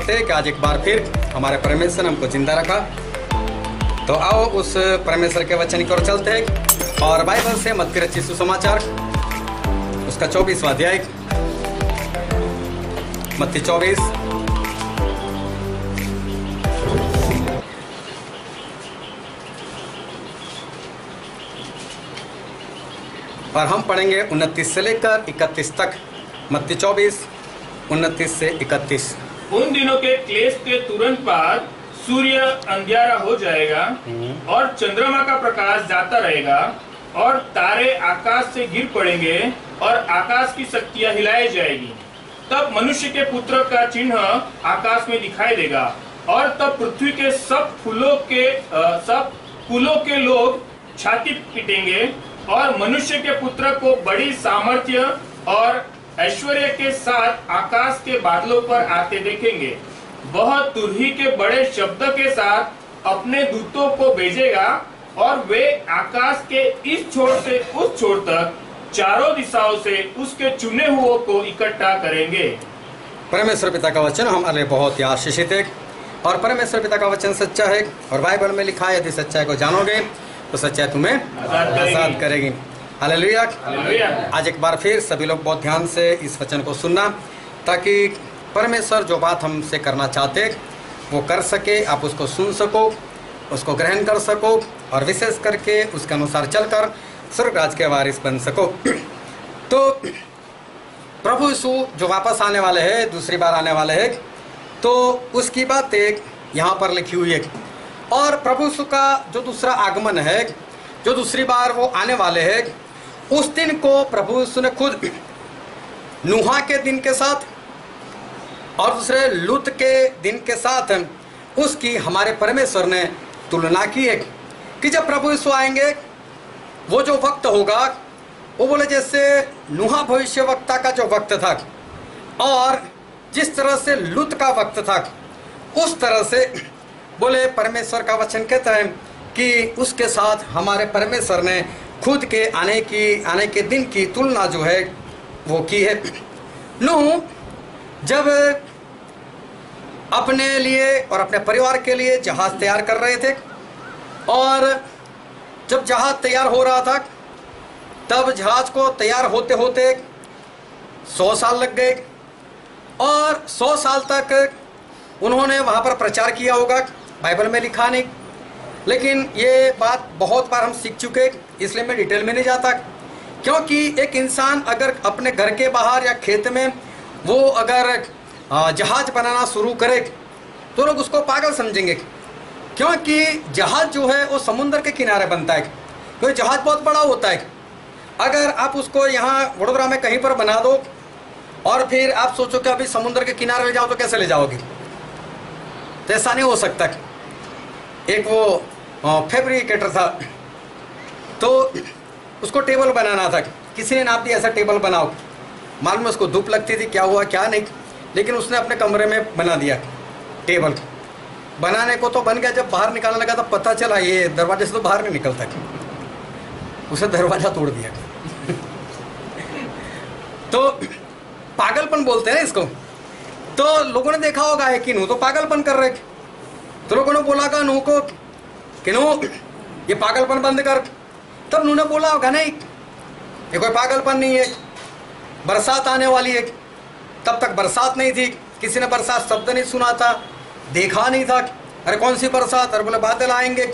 करते हैं कि आज एक बार फिर हमारे परमेश्वर हमको ज़िंदा रखा। तो आओ उस परमेश्वर के वचन की ओर चलते हैं और बाइबल से मत रची सुसमाचार। उसका चौबीसवा अध्याय। मत्ती चौबीस। और हम पढ़ेंगे उनतीस से लेकर इकतीस तक। मत्ती चौबीस, उनतीस से इकतीस। उन दिनों के क्लेश के तुरंत बाद सूर्य अंधियारा हो जाएगा और चंद्रमा का प्रकाश जाता रहेगा और तारे आकाश से गिर पड़ेंगे और आकाश की शक्तियाँ हिलाई जाएगी। तब मनुष्य के पुत्र का चिन्ह आकाश में दिखाई देगा और तब पृथ्वी के सब फूलों के अ, सब फूलों के लोग छाती पीटेंगे और मनुष्य के पुत्र को बड़ी सामर्थ्य और ऐश्वर्य के साथ आकाश के बादलों पर आते देखेंगे। वह तुरही के बड़े शब्द के साथ अपने दूतों को भेजेगा और वे आकाश के इस छोर से उस छोर तक चारों दिशाओं से उसके चुने हुओं को इकट्ठा करेंगे। परमेश्वर पिता का वचन हमारे बहुत ही आशीषित है और परमेश्वर पिता का वचन सच्चा है और बाइबल में लिखा है यदि सच्चाई को जानोगे तो सच्चाई तुम्हें आज़ाद करेगी। हालेलुया। आज एक बार फिर सभी लोग बहुत ध्यान से इस वचन को सुनना ताकि परमेश्वर जो बात हमसे करना चाहते वो कर सके आप उसको सुन सको उसको ग्रहण कर सको और विशेष करके उसके अनुसार चलकर स्वर्गराज के वारिस बन सको। तो प्रभु यीशु जो वापस आने वाले हैं दूसरी बार आने वाले हैं तो उसकी बात एक यहाँ पर लिखी हुई है। और प्रभु यीशु का जो दूसरा आगमन है जो दूसरी बार वो आने वाले हैं उस दिन को प्रभु यीशु ने खुद नुहा के दिन के साथ और दूसरे लुत के दिन के साथ उसकी हमारे परमेश्वर ने तुलना की है कि जब प्रभु यीशु आएँगे, वो जो वक्त होगा, वो बोले जैसे नुहा भविष्य वक्ता का जो वक्त था और जिस तरह से लुत का वक्त था, उस तरह से बोले परमेश्वर का वचन कहता है कि उसके साथ हमारे परमेश्वर ने खुद के आने की, आने के दिन की तुलना जो है, वो की है। नूह, जब अपने लिए और अपने परिवार के लिए जहाज़ तैयार कर रहे थे, और जब जहाज़ तैयार हो रहा था, तब जहाज़ को तैयार होते होते सौ साल लग गए, और सौ साल तक उन्होंने वहाँ पर प्रचार किया होगा, बाइबल में लिखा नहीं। लेकिन ये बात बहुत बार हम सीख चुके इसलिए मैं डिटेल में नहीं जाता। क्योंकि एक इंसान अगर अपने घर के बाहर या खेत में वो अगर जहाज़ बनाना शुरू करे तो लोग उसको पागल समझेंगे। क्योंकि जहाज़ जो है, वो समुंदर के किनारे बनता है। क्योंकि जहाज़ बहुत बड़ा होता है। अगर आप उसको यहाँ वडोदरा में कहीं पर बना दो, और फिर आप सोचो कि अभी समुद्र के किनारे ले जाओ तो कैसे ले जाओगे? तो ऐसा नहीं हो सकता। एक वो फैब्रिकेटर था। तो उसको टेबल बनाना था। किसी ने नाप दिया ऐसा टेबल बनाओ। मालूम उसको धूप लगती थी, क्या हुआ, क्या नहीं। लेकिन उसने अपने कमरे में बना दिया टेबल बनाने को तो बन गया, जब बाहर निकालने लगा तो पता चला, ये दरवाजे से तो बाहर नहीं निकलता। उसे दरवाज़ा तोड़ दिया। तो पागलपन बोलते हैं ना इसको। तो लोगों ने देखा होगा है कि तो पागलपन कर रहे तो लोगों ने बोला का नू को, कि नू, ये पागलपन बंद कर। तब नू ने बोला होगा नहीं ये कोई पागलपन नहीं है। बरसात आने वाली है। तब तक बरसात नहीं थी। किसी ने बरसात शब्द नहीं सुना था, देखा नहीं था। अरे, कौन सी बरसात? अरे बोले बादल आएँगे।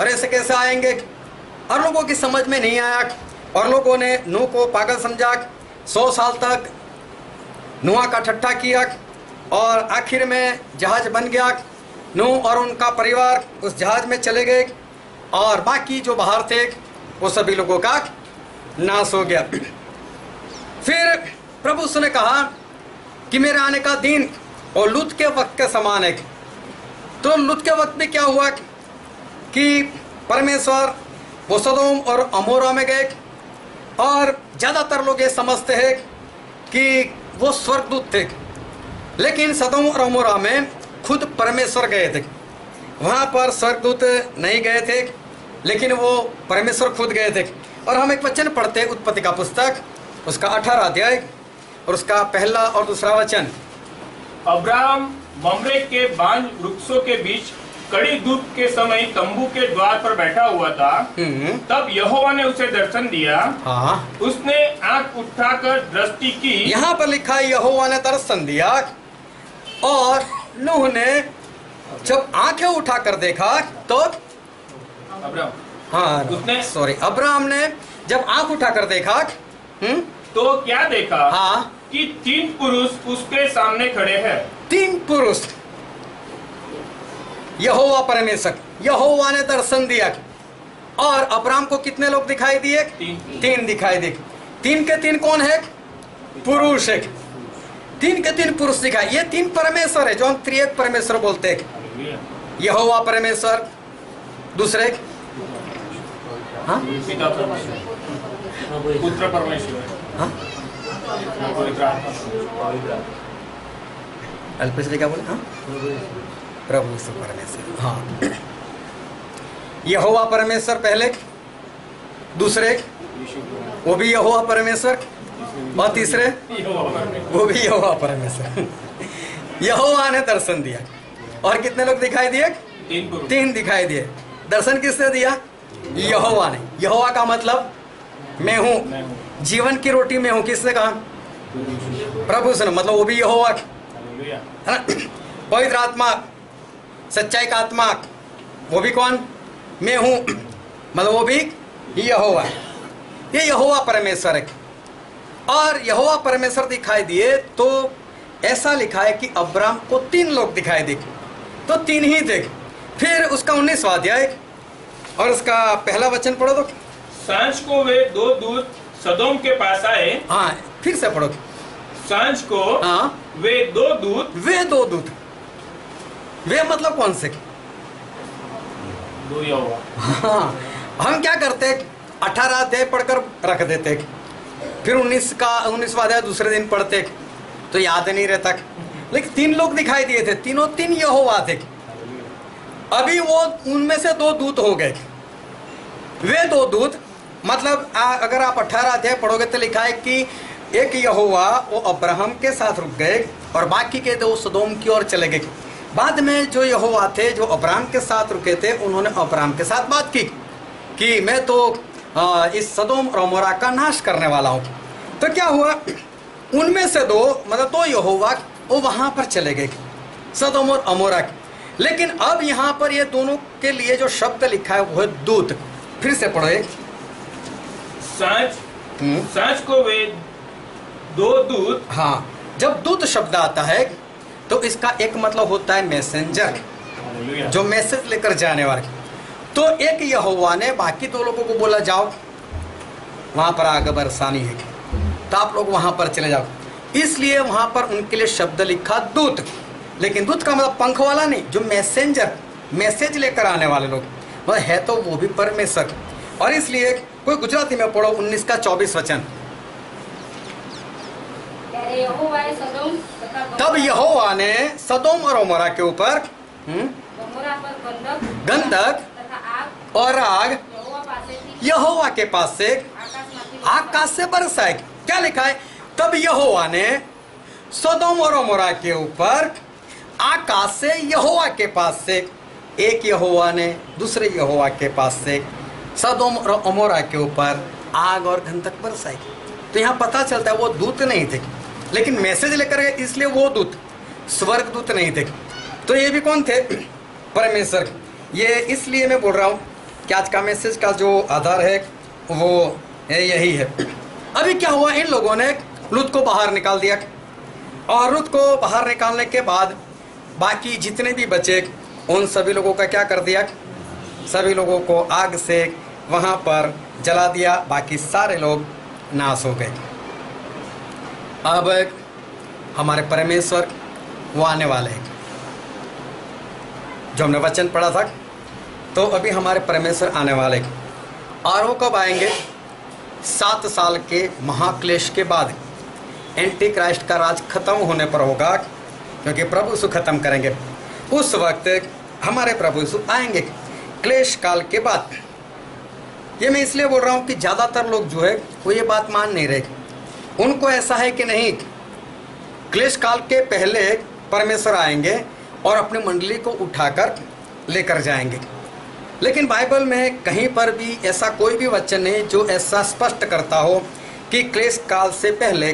अरे, ऐसे कैसे आएँगे? और लोगों की समझ में नहीं आया। और लोगों ने नू को पागल समझा। सौ साल तक नुआ का ठट्ठा किया। और आखिर में जहाज़ बन गया। नू और उनका परिवार उस जहाज़ में चले गए और बाकी जो बाहर थे, वो सभी लोगों का नाश हो गया। फिर प्रभु उसने कहा कि मेरे आने का दिन और लुत के वक्त के समान है। तो लुत के वक्त में क्या हुआ कि परमेश्वर वो सदोम और अमोरा में गए और ज़्यादातर लोग ये समझते हैं कि वो स्वर्गदूत थे। लेकिन सदोम और अमोरा में खुद परमेश्वर गए थे। वहाँ पर स्वर्गदूत नहीं गए थे लेकिन वो परमेश्वर खुद गए थे। और हम एक वचन पढ़ते हैं उत्पत्ति का पुस्तक उसका अठारह अध्याय और उसका पहला और दूसरा वचन। अब्राहम ममरे के बांज वृक्षों के बीच कड़ी धूप के समय तंबू के द्वार पर बैठा हुआ था। हम्म। तब यहोवा ने उसे दर्शन दिया। हाँ। उसने आँख उठाकर दृष्टि की। यहाँ पर लिखा यहोवा ने दर्शन दिया और नूह ने जब आँखें उठाकर देखा तो हाँ सॉरी अब्राहम ने जब आँख उठाकर देखा हम्म? तो क्या देखा? हाँ। कि तीन पुरुष उसके सामने खड़े हैं। तीन पुरुष। यहोवा परमेश्वर यहोवा ने दर्शन दिया। और अब्राम को कितने लोग दिखाई दिए? तीन। तीन दिखाई दिए। तीन के तीन कौन है? पुरुष है। तीन के तीन पुरुष दिखाई। ये तीन परमेश्वर है जो हम त्रिएक परमेश्वर बोलते हैं। यहोवा परमेश्वर दूसरे हाँ? परमेश्वर। पुत्र परमेश्वर। हाँ? क्या बोले? हाँ? प्रभु परमेश्वर। हाँ। यहोवा परमेश्वर पहले दूसरे वो भी यहोवा परमेश्वर? और तीसरे? वो भी यहोवा परमेश्वर यहोवा ने दर्शन दिया। और कितने लोग दिखाई दिए? तीन तीन दिखाई दिए। दर्शन किसने दिया? यहोवा ने। यहोवा का मतलब मैं हूँ। जीवन की रोटी में हूँ। किसने कहा? प्रभु से मतलब वो भी यहोवा है ना? पवित्र आत्मा सच्चाई का आत्मा। वो भी कौन? मैं हूँ। मतलब वो भी यहोवा। ये यहोवा परमेश्वर है। और यहोवा परमेश्वर दिखाई दिए तो ऐसा लिखा है कि अब्राम को तीन लोग दिखाई दिए तो तीन ही थे फिर उसका उन्नीसवा अध्याय और उसका पहला वचन पढ़ो तो। साँझ को वे दो दूत सदोम के पास आए। हाँ फिर से पढ़ो। साँझ को हाँ। वे दो दूत वे दो दूत। वे मतलब कौन से? दो हाँ हम क्या करते अठारह अध्याय पढ़कर रख देते फिर उन्नीस का उन्नीसवा अध्याय दूसरे दिन पढ़ते। तो याद नहीं रहता। लेकिन तीन लोग दिखाई दिए थे। तीनों तीन यहोवा थे। अभी वो उनमें से दो दूत हो गए। वे दो दूत मतलब आ, अगर आप अठारह अध्याय पढ़ोगे तो लिखा है कि एक यहोवा वो अब्राहम के साथ रुक गए और बाकी के दो सदोम की ओर चले गए। बाद में जो यहोवा थे जो अब्राहम के साथ रुके थे उन्होंने अब्राहम के साथ बात की कि मैं तो इस सदोम और अमोरा का नाश करने वाला हूँ। तो क्या हुआ? उनमें से दो मतलब दो यहोवा वो वहाँ पर चले गए। सदोम और अमोरा के। लेकिन अब यहाँ पर ये दोनों के लिए जो शब्द लिखा है वो है दूत। फिर से पढ़ो एक। साँझ हम्म, साँझ को वे दो दूत? हाँ। जब दूत शब्द आता है तो इसका एक मतलब होता है मैसेंजर जो मैसेज लेकर जाने वाले। तो एक यहोवा ने बाकी दो लोगों को बोला जाओ वहाँ पर आग बरसानी है। तो आप लोग वहाँ पर चले जाओ। इसलिए वहाँ पर उनके लिए शब्द लिखा दूत। लेकिन दूत का मतलब पंख वाला नहीं जो मैसेंजर मैसेज लेकर आने वाले लोग। वह है तो वो भी परमेश्वर। और इसलिए कोई गुजराती में पढ़ो उन्नीस का चौबीस वचन। तब यहोवा ने सदोम और उमरा के ऊपर हम्म, गंधक और आग यहोवा के पास से आकाश से बरसाए क्या लिखा है? तब यहोवा ने सदोम और मोरा के ऊपर आकाश से यहोवा के पास से, एक यहोवा ने, दूसरे यहोवा के पास से सदोम और अमोरा के ऊपर आग और घंतक बरसाई तो यहाँ पता चलता है वो दूत नहीं थे। लेकिन मैसेज लेकर गए, इसलिए वो दूत, स्वर्ग दूत नहीं थे। तो ये भी कौन थे? परमेश्वर। ये इसलिए मैं बोल रहा हूँ कि आज का मैसेज का जो आधार है, वो यही है। अभी क्या हुआ? इन लोगों ने लुत को बाहर निकाल दिया। और लुत को बाहर निकालने के बाद बाकी जितने भी बचे, उन सभी लोगों का क्या कर दिया? सभी लोगों को आग से वहाँ पर जला दिया। बाकी सारे लोग नाश हो गए। अब हमारे परमेश्वर वो आने वाले हैं। जो हमने वचन पढ़ा था तो अभी हमारे परमेश्वर आने वाले और वो कब आएँगे? सात साल के महाक्लेश के बाद। एंटी क्राइस्ट का राज खत्म होने पर होगा, क्योंकि प्रभु यीशु खत्म करेंगे। उस वक्त हमारे प्रभु यीशु आएँगे क्लेश काल के बाद। ये मैं इसलिए बोल रहा हूँ कि ज़्यादातर लोग जो है, वो ये बात मान नहीं रहे। उनको ऐसा है कि नहीं, क्लेश काल के पहले परमेश्वर आएँगे और अपनी मंडली को उठाकर लेकर जाएँगे। लेकिन बाइबल में कहीं पर भी ऐसा कोई भी वचन नहीं जो ऐसा स्पष्ट करता हो कि क्लेश काल से पहले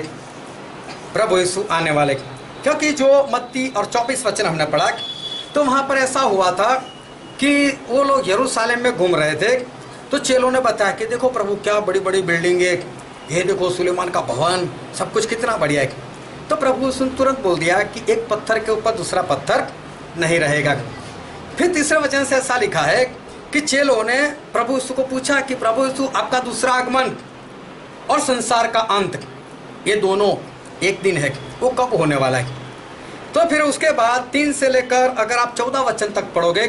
प्रभु यीशु आने वाले। क्योंकि जो मत्ती और चौबीस वचन हमने पढ़ा तो वहाँ पर ऐसा हुआ था कि वो लोग यरूशलेम में घूम रहे थे। तो चेलों ने बताया कि देखो प्रभु, क्या बड़ी बड़ी बिल्डिंग है, ये देखो सुलेमान का भवन, सब कुछ कितना बढ़िया है। तो प्रभु यीशु ने तुरंत बोल दिया कि एक पत्थर के ऊपर दूसरा पत्थर नहीं रहेगा। फिर तीसरे वचन से ऐसा लिखा है कि चेलों ने प्रभु यीशु को पूछा कि प्रभु यीशु, आपका दूसरा आगमन और संसार का अंत, ये दोनों एक दिन है, वो कब होने वाला है? तो फिर उसके बाद तीन से लेकर, अगर आप चौदह वचन तक पढ़ोगे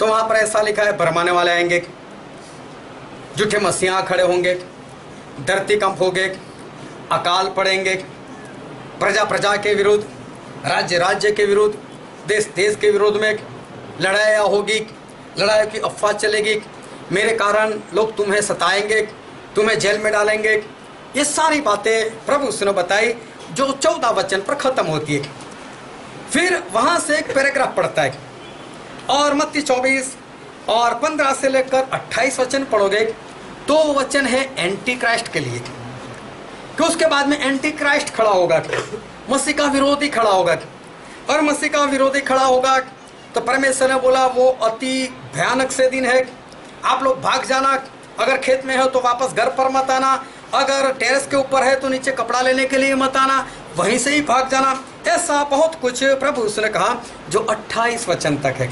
तो वहाँ पर ऐसा लिखा है, भरमाने वाले आएँगे, झूठे मसीहा खड़े होंगे, धरती कंप होगे, अकाल पड़ेंगे, प्रजा प्रजा के विरुद्ध, राज्य राज्य के विरुद्ध, देश देश के विरोध में लड़ाइयाँ होगी लड़ाई की अफवाह चलेगी। मेरे कारण लोग तुम्हें सताएँगे, तुम्हें जेल में डालेंगे। ये सारी बातें प्रभु उसने बताई, जो चौदह वचन पर खत्म होती है। फिर वहाँ से एक पैराग्राफ पढ़ता है। और मत्ती चौबीस और पंद्रह से लेकर अट्ठाईस वचन पढ़ोगे तो वचन है एंटी क्राइस्ट के लिए। कि उसके बाद में एंटी क्राइस्ट खड़ा होगा। मसीह का विरोधी खड़ा होगा। और मसीह का विरोधी खड़ा होगा तो परमेश्वर ने बोला, वो अति भयानक से दिन है। आप लोग भाग जाना। अगर खेत में हो तो वापस घर पर मत आना। अगर टेरेस के ऊपर है तो नीचे कपड़ा लेने के लिए मत आना। वहीं से ही भाग जाना। ऐसा बहुत कुछ प्रभु उसने कहा, जो 28 वचन तक है।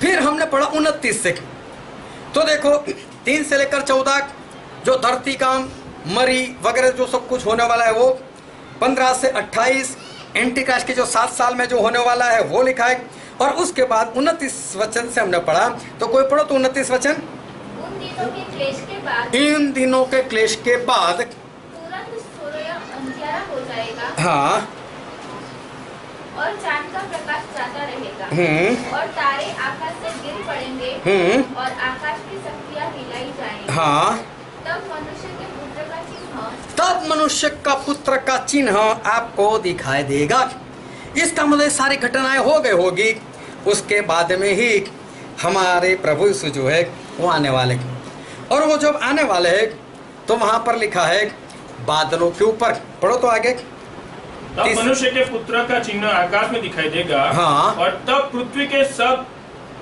फिर हमने पढ़ा उनतीस से। तो देखो, तीन से लेकर चौदह, जो धरती काम, मरी वगैरह जो सब कुछ होने वाला है वो, पंद्रह से अट्ठाईस, एंटीकास्ट के जो सात साल में जो होने वाला है वो लिखा है। और उसके बाद उनतीस वचन से हमने पढ़ा। तो कोई पढ़ो तो उनतीस वचन? उन दिनों के क्लेश के बाद इन दिनों के क्लेश के बाद हाँ। और चाँद का प्रकाश जाता रहेगा। हम्म। और तारे आकाश से गिर पड़ेंगे। हम्म। और आकाश की शक्तियाँ हिलाई जाएँगी। हाँ। तब मनुष्य के पुत्र का चिन्ह तब मनुष्य का पुत्र का चिन्ह आपको दिखाई देगा। इसका मतलब सारी घटनाएँ हो गई होगी उसके बाद में ही हमारे प्रभु यीशु जो है वो आने वाले और वो जब आने वाले है तो वहाँ पर लिखा है बादलों के ऊपर। पढ़ो तो आगे। तब मनुष्य के पुत्र का चिन्ह आकाश में दिखाई देगा हाँ। और तब पृथ्वी के सब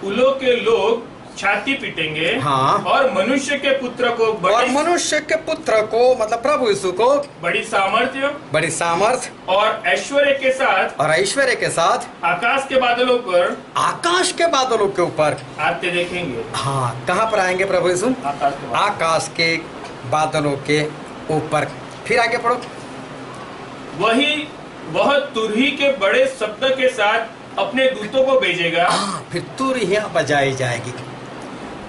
कुलों के लोग छाती पीटेंगे हाँ। और मनुष्य के पुत्र को और मनुष्य के पुत्र को मतलब प्रभु यीशु को बड़ी सामर्थ्य बड़ी सामर्थ और ऐश्वर्य के साथ और ऐश्वर्य के साथ आकाश के बादलों पर आकाश के बादलों के ऊपर। आते देखेंगे। हाँ कहाँ पर आएँगे प्रभु यीशु? आकाश के आकाश के बादलों के ऊपर। फिर आगे पढ़ो। वही वह तुरही के बड़े शब्द के साथ अपने दूतों को भेजेगा। हाँ फिर तुरहिया बजाई जाएगी।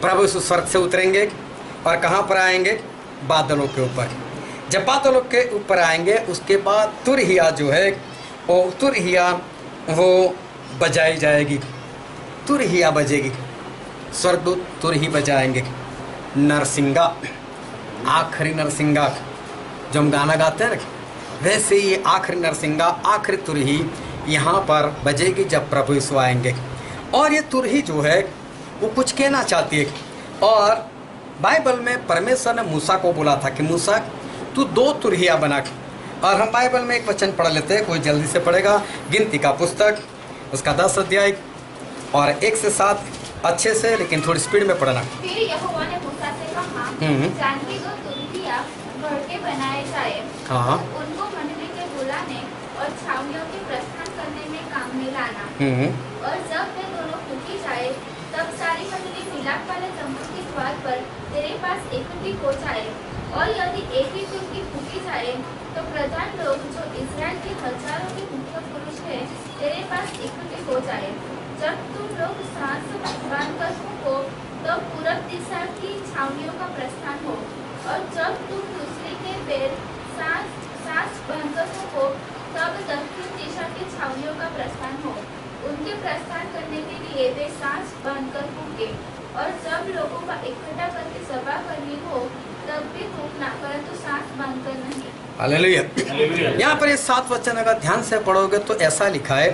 प्रभु इस स्वर्ग से उतरेंगे और कहाँ पर आएँगे? बादलों के ऊपर। जब बादलों के ऊपर आएँगे, उसके बाद तुरहिया जो है, वो तुरहिया वो बजाई जाएगी। तुरहिया बजेगी। स्वर्गदूत तुरही बजाएँगे। नरसिंगा, आखिरी नरसिंगा, जो हम गाना गाते हैं वैसे ही आखिरी नरसिंगा, आखिरी तुरही यहाँ पर बजेगी जब प्रभु यीशु आएँगे। और ये तुरही जो है वो कुछ कहना चाहती है। और बाइबल में परमेश्वर ने मूसा को बोला था कि मूसा तू दो तुरहिया बना के और हम बाइबल में एक वचन पढ़ लेते हैं कोई जल्दी से पढ़ेगा। गिनती का पुस्तक उसका दस अध्याय और एक से सात अच्छे से लेकिन थोड़ी स्पीड में पढ़ना। फिर यहोवा ने मूसा से कहा हम्म। दो तुरहिया के बनाए जाए। हाँ। उनको मंडली के बुलाने और छावनियों के प्रस्थान करने में काम में लाना हम्म। और जब वे दोनों फूकी जाए मंडली मिलाप वाले तंबू के द्वार पर तेरे पास इकट्ठी हो जाए और यदि एक ही टुकड़ी फूकी जाए तो प्रधान लोग जो इसराइल के हज़ारों के मुख्य पुरुष है, तेरे पास इकट्ठे हो जाए जब तुम लोग सांस बांधकर फूको तब पूरब दिशा की छावनियों का प्रस्थान हो। और जब तुम दूसरे के पैर सांस सांस बांधकर फूको तब दक्षिण दिशा की छावनियों का प्रस्थान हो। उनके प्रस्थान करने के लिए वे सांस बांधकर फूके और जब लोगों का इकट्ठा करके सभा करनी हो तब भी फूकना परंतु सांस बांधकर नहीं। हालेलुया। हालेलुया। यहाँ पर ये सात वचन अगर ध्यान से पढ़ोगे तो ऐसा लिखा है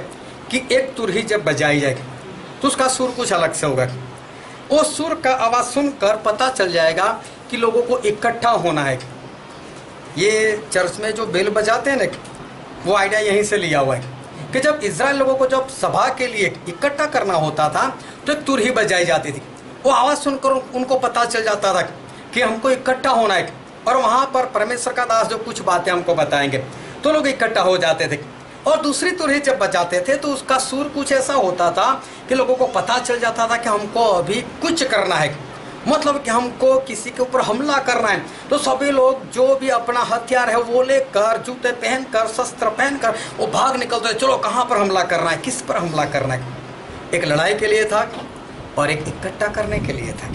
कि एक तुरही जब बजाई जाएगी तो उसका सुर कुछ अलग से होगा। वो सुर का आवाज़ सुनकर पता चल जाएगा कि लोगों को इकट्ठा होना है। ये चर्च में जो बेल बजाते हैं ना वो आइडिया यहीं से लिया हुआ है कि जब इसराइल लोगों को जब सभा के लिए इकट्ठा करना होता था तो एक तुरही बजाई जाती थी। वो आवाज़ सुनकर उनको पता चल जाता था कि हमको इकट्ठा होना है। और वहाँ पर परमेश्वर का दास जो कुछ बातें हमको बताएँगे तो लोग इकट्ठा हो जाते थे। और दूसरी तुरही जब बजाते थे तो उसका सुर कुछ ऐसा होता था कि लोगों को पता चल जाता था कि हमको अभी कुछ करना है। मतलब कि हमको किसी के ऊपर हमला करना है। तो सभी लोग जो भी अपना हथियार है, वो लेकर, जूते पहनकर, शस्त्र पहनकर, वो भाग निकलते चलो, कहाँ पर हमला करना है? किस पर हमला करना है? एक लड़ाई के लिए था। और एक इकट्ठा करने के लिए था।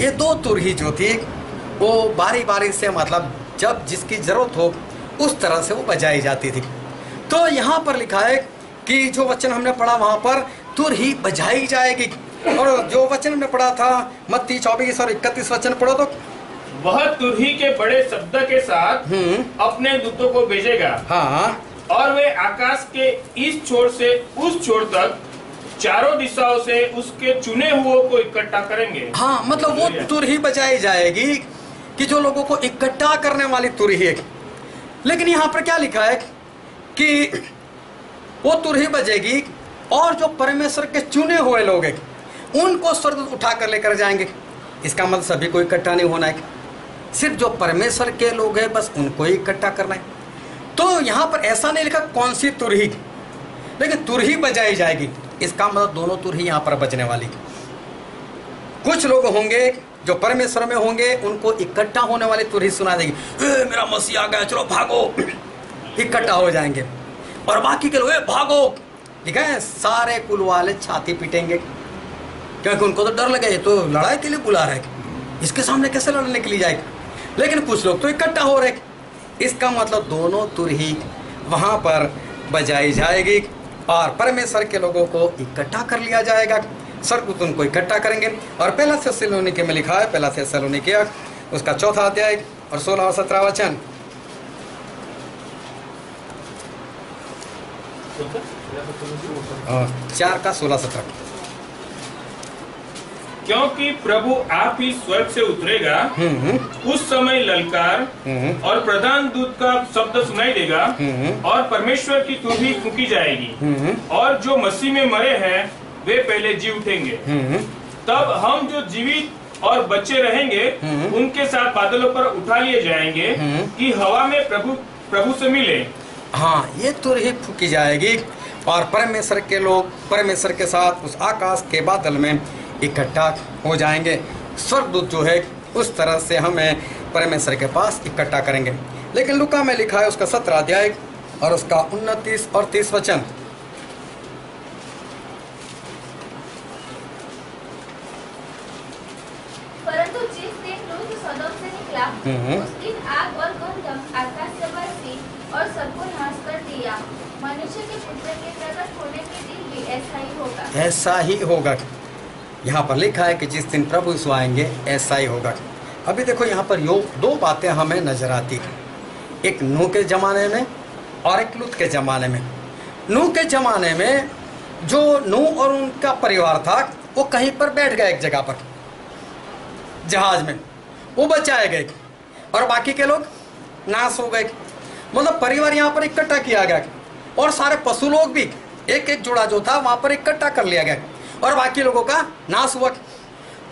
ये दो तुरही जो थी वो बारी बारी से मतलब जब जिसकी ज़रूरत हो उस तरह से वो बजाई जाती थी। तो यहाँ पर लिखा है कि जो वचन हमने पढ़ा वहाँ पर तुरही बजाई जाएगी। और जो वचन हमने पढ़ा था मत्ती चौबीस और इकतीस वचन पढ़ो तो। वह तुरही के बड़े शब्द के साथ हम्म। अपने दूतों को भेजेगा। हाँ। और वे आकाश के इस छोर से उस छोर तक चारों दिशाओं से उसके चुने हुओं को इकट्ठा करेंगे। हाँ मतलब वो तुरही बजाई जाएगी कि जो लोगों को इकट्ठा करने वाली तुरही है लेकिन यहाँ पर क्या लिखा है कि वो तुरही बजेगी और जो परमेश्वर के चुने हुए लोग हैं उनको स्वर्ग उठा कर लेकर जाएँगे। इसका मतलब सभी को इकट्ठा नहीं होना है सिर्फ़ जो परमेश्वर के लोग हैं बस उनको ही इकट्ठा करना है। तो यहाँ पर ऐसा नहीं लिखा कौन सी तुरही लेकिन तुरही बजाई जाएगी। इसका मतलब दोनों तुरही यहाँ पर बजने वाली। कुछ लोग होंगे जो परमेश्वर में होंगे, उनको इकट्ठा होने वाली तुरही सुना देगी। मेरा मसीह आ गया, चलो भागो। इकट्ठा हो जाएँगे। और बाकी के लोग भागो। ठीक है, सारे कुल वाले छाती पीटेंगे। क्योंकि उनको तो डर लगे तो लड़ाई के लिए बुला रहे इसके सामने कैसे लड़ने के लिए जाएगा? लेकिन कुछ लोग तो इकट्ठा हो रहे इसका मतलब दोनों तुरही वहाँ पर बजाई जाएगी। और परमेश्वर के लोगों को इकट्ठा कर लिया जाएगा। स्वर्गदूत उनको इकट्ठा करेंगे। और पहला से सलोनी के में लिखा है, पहला से सलोनी के उसका चौथा अध्याय और सोलह और सत्रह वचन। चार का सोलह सत्रह। क्योंकि प्रभु आप ही स्वर्ग से उतरेगा उस समय ललकार और प्रधान दूत का शब्द सुनाई देगा। और परमेश्वर की तुरही फूकी जाएगी। और जो मसीह में मरे हैं वे पहले जी उठेंगे। तब हम जो जीवित और बच्चे रहेंगे। उनके साथ बादलों पर उठा लिए जाएँगे। कि हवा में प्रभु प्रभु से मिले। हाँ ये तुरही फूकी जाएगी। और परमेश्वर के लोग परमेश्वर के साथ उस आकाश के बादल में इकट्ठा हो जाएँगे। स्वर्गदूत जो है उस तरह से हमें परमेश्वर के पास इकट्ठा करेंगे। लेकिन लुका में लिखा है उसका सत्रह अध्याय और उसका उनतीस और तीस वचन। परंतु जिस दिन लूत सदोम से निकला हम्म। उस दिन आग और गंधक आकाश से बरसी और सबको नाश कर दिया। मनुष्य के पुत्र के प्रकट होने के दिन भी ऐसा होगा। ऐसा ही होगा। यहाँ पर लिखा है कि जिस दिन प्रभु यीशु आएँगे, ऐसा ही होगा। अभी देखो यहाँ पर यो दो बातें हमें नज़र आती हैं। एक नूह के ज़माने में और एक लुत के ज़माने में। नूह के ज़माने में जो नूह और उनका परिवार था, वो कहीं पर बैठ गए एक जगह पर। जहाज़ में। वो बचाए गए। और बाकी के लोग नाश हो गए। मतलब परिवार यहाँ पर इकट्ठा किया गया। और सारे पशु लोग भी एक एक जोड़ा जो था, वहाँ पर इकट्ठा कर लिया गया। और बाकी लोगों का नाश हुआ।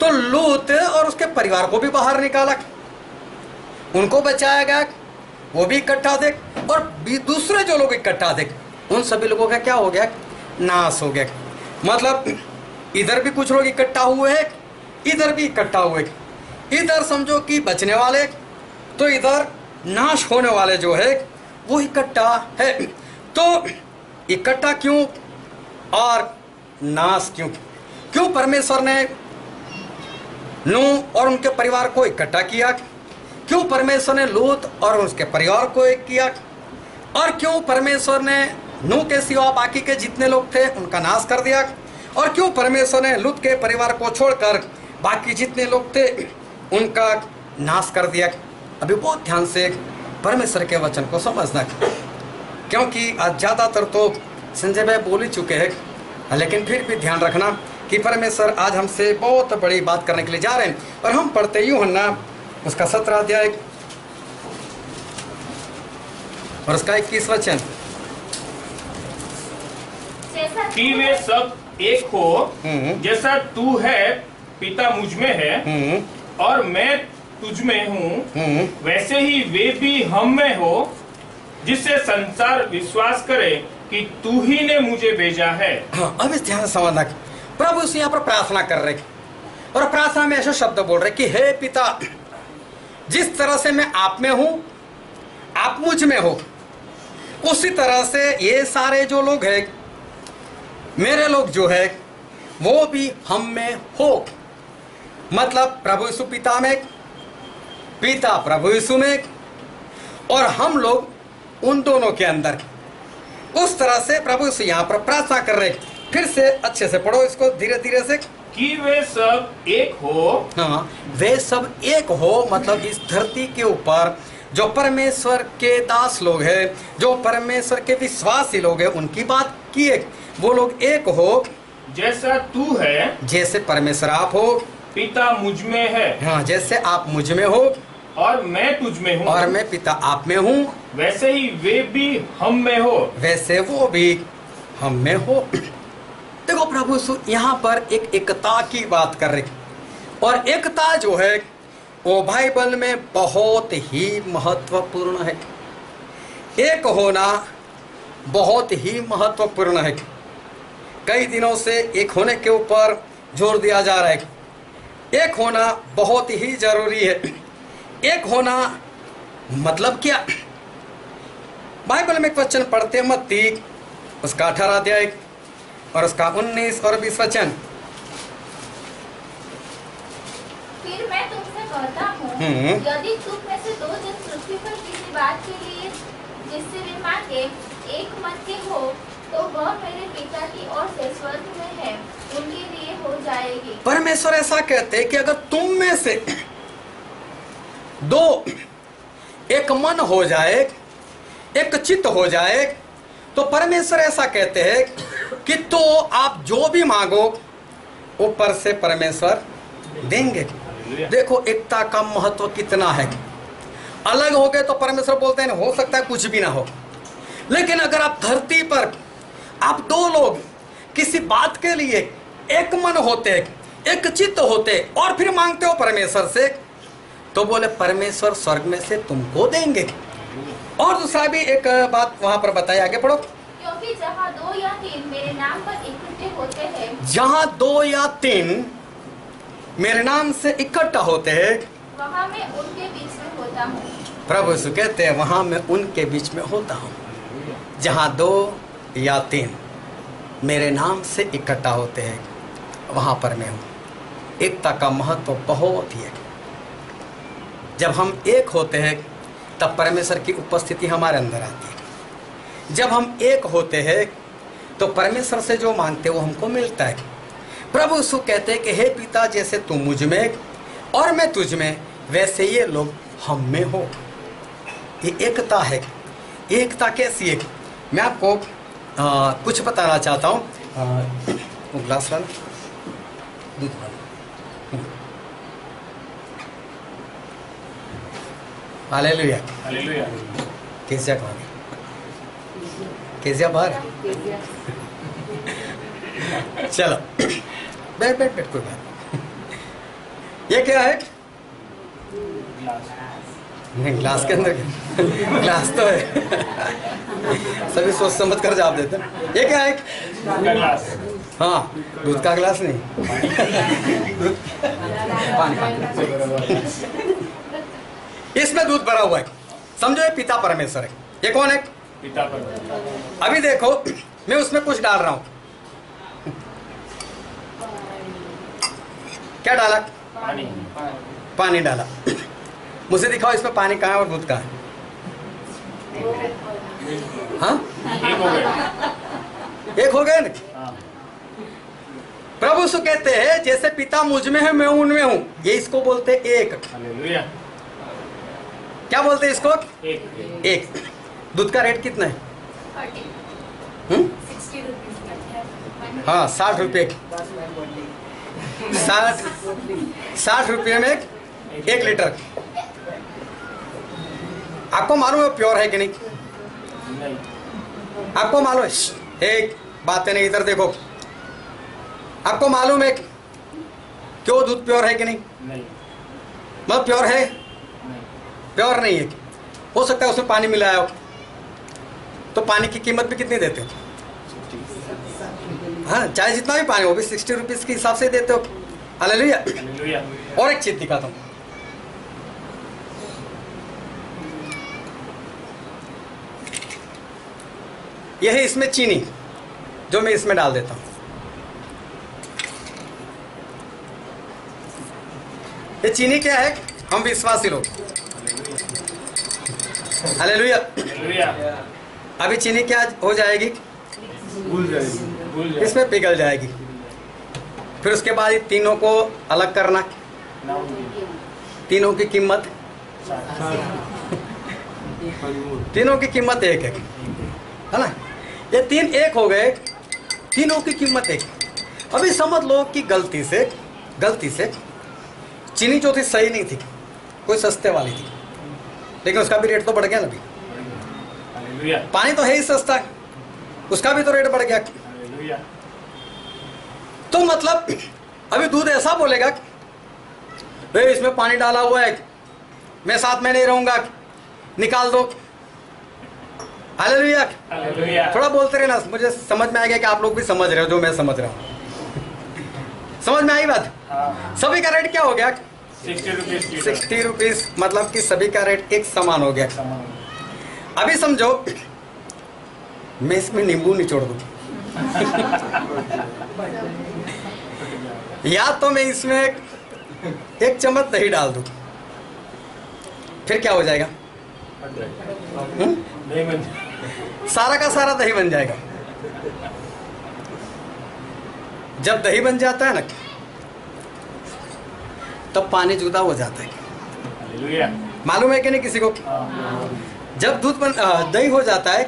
तो लूत और उसके परिवार को भी बाहर निकाला। उनको बचाया गया। वो भी इकट्ठा थे और दूसरे जो लोग इकट्ठा थे उन सभी लोगों का क्या हो गया? नाश हो गया। मतलब इधर भी कुछ लोग इकट्ठा हुए हैं, इधर भी इकट्ठा हुए इधर समझो कि बचने वाले तो इधर नाश होने वाले जो है, वो इकट्ठा है। तो इकट्ठा क्यों? और नाश क्यों क्यों? परमेश्वर ने नूह और उनके परिवार को इकट्ठा किया? क्यों परमेश्वर ने लूत और उसके परिवार को एक किया? और क्यों परमेश्वर ने नूह के सिवा बाकी के जितने लोग थे, उनका नाश कर दिया? और क्यों परमेश्वर ने लूत के परिवार को छोड़कर बाकी जितने लोग थे, उनका नाश कर दिया? अभी बहुत ध्यान से परमेश्वर के वचन को समझना। क्योंकि आज ज़्यादातर तो संजय भाई बोल ही चुके हैं लेकिन फिर भी ध्यान रखना कि परमेश्वर आज हमसे बहुत बड़ी बात करने के लिए जा रहे हैं। और हम पढ़ते यूँ हन्ना उसका सत्रह अध्याय। और उसका इक्कीस वचन। कि वे सब एक हो हम्म। जैसा तू है पिता मुझमें है हम्म। और मैं तुझ में हूँ हम्म। वैसे ही वे भी हम में हो जिससे संसार विश्वास करे कि तू ही ने मुझे भेजा है। हाँ अब इस ध्यान से समझना प्रभु उसे यहाँ पर प्रार्थना कर रहे और प्रार्थना में ऐसे शब्द बोल रहे कि, हे पिता, जिस तरह से मैं आप में हूँ, आप मुझमें हो, उसी तरह से ये सारे जो लोग हैं, मेरे लोग जो है, वो भी हम में हो। मतलब प्रभु यीशु पिता में, पिता प्रभु यीशु में, और हम लोग उन दोनों के अंदर उस तरह से प्रभु यीशु यहाँ पर प्रार्थना कर रहे फिर से अच्छे से पढ़ो इसको धीरे धीरे से। कि वे सब एक हो। हाँ वे सब एक हो मतलब इस धरती के ऊपर जो परमेश्वर के दास लोग हैं जो परमेश्वर के विश्वासी लोग हैं उनकी बात की है। वो लोग एक हो। जैसा तू है जैसे परमेश्वर आप हो। पिता मुझमें है। हाँ जैसे आप मुझमें हो। और मैं तुझ में हूँ। और मैं पिता आप में हूँ। वैसे ही वे भी हम में हो। वैसे वो भी हम में हो। देखो प्रभु यहाँ पर एक एकता की बात कर रहे। और एकता जो है वो बाइबल में बहुत ही महत्वपूर्ण है। एक होना बहुत ही महत्वपूर्ण है। कई दिनों से एक होने के ऊपर ज़ोर दिया जा रहा है। एक होना बहुत ही ज़रूरी है। एक होना मतलब क्या? बाइबल में एक वचन पढ़ते हैं मत्ती उसका अठारह अध्याय और उसका उन्नीस और बीस वचन। फिर मैं तुमसे कहता हूँ हम्म। यदि तुम में से दो जन पृथ्वी पर किसी बात के लिए जिससे वे मांगे एक मन के हो तो वह मेरे पिता की ओर से स्वर्ग में है उनके लिए हो जाएगी। परमेश्वर ऐसा कहते हैं कि अगर तुम में से दो एक मन हो जाए एक चित्त हो जाए तो परमेश्वर ऐसा कहते हैं कि तो आप जो भी मांगो ऊपर से परमेश्वर देंगे। देखो एकता का महत्व कितना है। अलग हो गए तो परमेश्वर बोलते हैं हो सकता है कुछ भी ना हो। लेकिन अगर आप धरती पर आप दो लोग किसी बात के लिए एक मन होते एक चित्त होते और फिर मांगते हो परमेश्वर से तो बोले परमेश्वर स्वर्ग में से तुमको देंगे। और दूसरा भी एक बात वहाँ पर बताया आगे पढ़ो। क्योंकि जहाँ दो या तीन मेरे नाम पर इकट्ठे होते हैं जहाँ दो या तीन मेरे नाम से इकट्ठा होते हैं वहाँ मैं उनके बीच में होता हूँ। प्रभु यीशु कहते हैं वहाँ मैं उनके बीच में होता हूँ। जहाँ दो या तीन मेरे नाम से इकट्ठा होते हैं वहाँ पर मैं हूँ। एकता का महत्व बहुत ही है। जब हम एक होते हैं तब परमेश्वर की उपस्थिति हमारे अंदर आती है। जब हम एक होते हैं तो परमेश्वर से जो मांगते वो हमको मिलता है। प्रभु यीशु कहते हैं कि हे पिता जैसे तू मुझमें और मैं तुझ में वैसे ये लोग हम में हो। ये एकता है। एकता कैसी है? मैं आपको आ, कुछ बताना चाहता हूँ दूध वाला हालेलुया हालेलुया केसिया गई केसिया बाहर चलो बैठ बैठ बैठ कोई बात ये क्या है नहीं ग्लास के अंदर. ग्लास तो है. सभी सोच समझ कर जवाब देते हैं. ये क्या है? ग्लास हाँ दूध का गिलास नहीं. दूध. पानी पानी. इसमें दूध भरा हुआ है। समझो ये पिता परमेश्वर है। ये कौन है? पिता पर अभी देखो मैं उसमें कुछ डाल रहा हूँ। क्या डाला? पानी। पानी डाला। मुझे दिखाओ इसमें पानी कहाँ है और दूध कहाँ है। हाँ? एक हो हो गए ना? हाँ। प्रभु सु कहते हैं जैसे पिता मुझमें है मैं उनमें हूँ। ये इसको बोलते एक। क्या बोलते हैं इसको? एक। एक। दूध का रेट कितना है? हम्म? रुपीज़ हाँ। साठ रुपये साठ साठ रुपये में एक, एक लीटर। आपको मालूम है प्योर है कि नहीं? नहीं। आपको मालूम है? एक बात है नहीं इधर देखो। आपको मालूम है क्यों दूध प्योर है कि नहीं? नहीं। मतलब प्योर है? प्योर नहीं है हो सकता है उसमें पानी मिलाया हो। तो पानी की कीमत भी कितनी देते हो? हाँ चाहे जितना भी पानी हो भी सिक्सटी रुपीज़ के हिसाब से देते हो। हालेलुया और एक चीज़ दिखाता हूँ। यह है इसमें चीनी जो मैं इसमें डाल देता हूँ। ये चीनी क्या है? हम विश्वासी लोग। हालेलुया। हालेलुया। अभी चीनी क्या हो जाएगी? भूल जाए इसमें पिघल जाएगी। फिर उसके बाद ये तीनों को अलग करना। तीनों की कीमत? तीनों की कीमत एक है। है ना? ये तीन एक हो गए। तीनों की कीमत एक। अभी समझ लो कि गलती से गलती से चीनी जो थी सही नहीं थी कोई सस्ते वाली थी। लेकिन उसका भी रेट तो बढ़ गया ना अभी। पानी तो है ही सस्ता। उसका भी तो रेट बढ़ गया। तो मतलब अभी दूध ऐसा बोलेगा भाई इसमें पानी डाला हुआ है मैं साथ में नहीं रहूँगा। निकाल दो। हालेलुया हालेलुया थोड़ा बोलते रहे ना मुझे समझ में आ गया कि आप लोग भी समझ रहे हो जो मैं समझ रहा हूँ। समझ में आई बात? हाँ। सभी का रेट क्या हो गया सिक्सटी रुपीज़ मतलब कि सभी का रेट एक समान हो गया। अभी समझो मैं इसमें नींबू निचोड़ दूँ। या तो मैं इसमें एक, एक चम्मच दही डाल दूँ। फिर क्या हो जाएगा? हम्म? नहीं बन सारा का सारा दही बन जाएगा। जब दही बन जाता है ना तब पानी जुदा हो जाता है। मालूम है कि नहीं किसी को? जब दूध बन दही हो जाता है,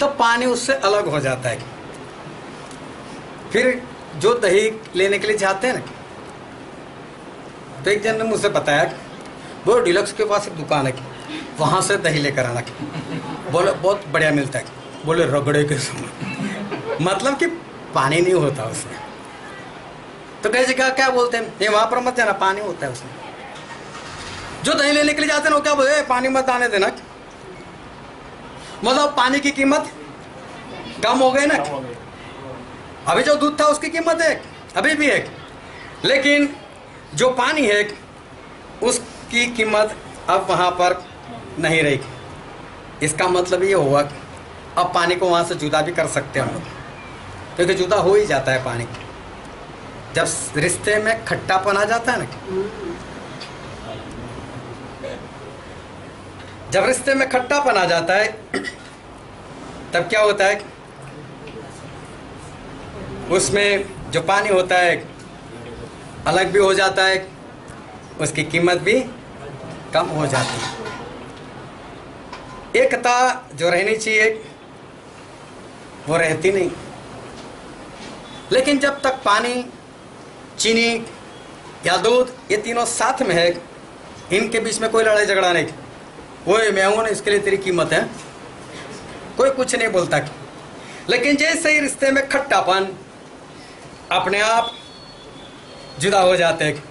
तब पानी उससे अलग हो जाता है। फिर जो दही लेने के लिए जाते हैं ना तो एक जन ने मुझसे बताया वो डिलक्स के पास एक दुकान है वहाँ से दही लेकर आना बोले, बहुत बढ़िया मिलता है बोले, रगड़े के समय मतलब कि पानी नहीं होता उसमें। तो कई जगह क्या बोलते हैं? ये वहाँ पर मत जाना पानी होता है उसमें। जो दही लेने के लिए जाते हैं ना वो क्या बोलते हैं? पानी मत आने देना। मतलब पानी की कीमत कम हो गई ना? हो अभी जो दूध था उसकी कीमत एक अभी भी एक। लेकिन जो पानी है उसकी कीमत अब वहाँ पर नहीं रही। इसका मतलब ये हुआ कि अब पानी को वहाँ से जुदा भी कर सकते हैं हम लोग। क्योंकि जुदा हो ही जाता है पानी। जब रिश्ते में खट्टापन आ जाता है ना जब रिश्ते में खट्टापन आ जाता है, तब क्या होता है? उसमें जो पानी होता है, अलग भी हो जाता है, उसकी कीमत भी कम हो जाती है। एकता जो रहनी चाहिए, वो रहती नहीं। लेकिन जब तक पानी चीनी, या दूध, ये तीनों साथ में है। इनके बीच में कोई लड़ाई झगड़ा नहीं। ओए मैं हूँ इसके लिए तेरी कीमत है। कोई कुछ नहीं बोलता कि। लेकिन जैसे ही रिश्ते में खट्टापन, अपने आप जुदा हो जाते हैं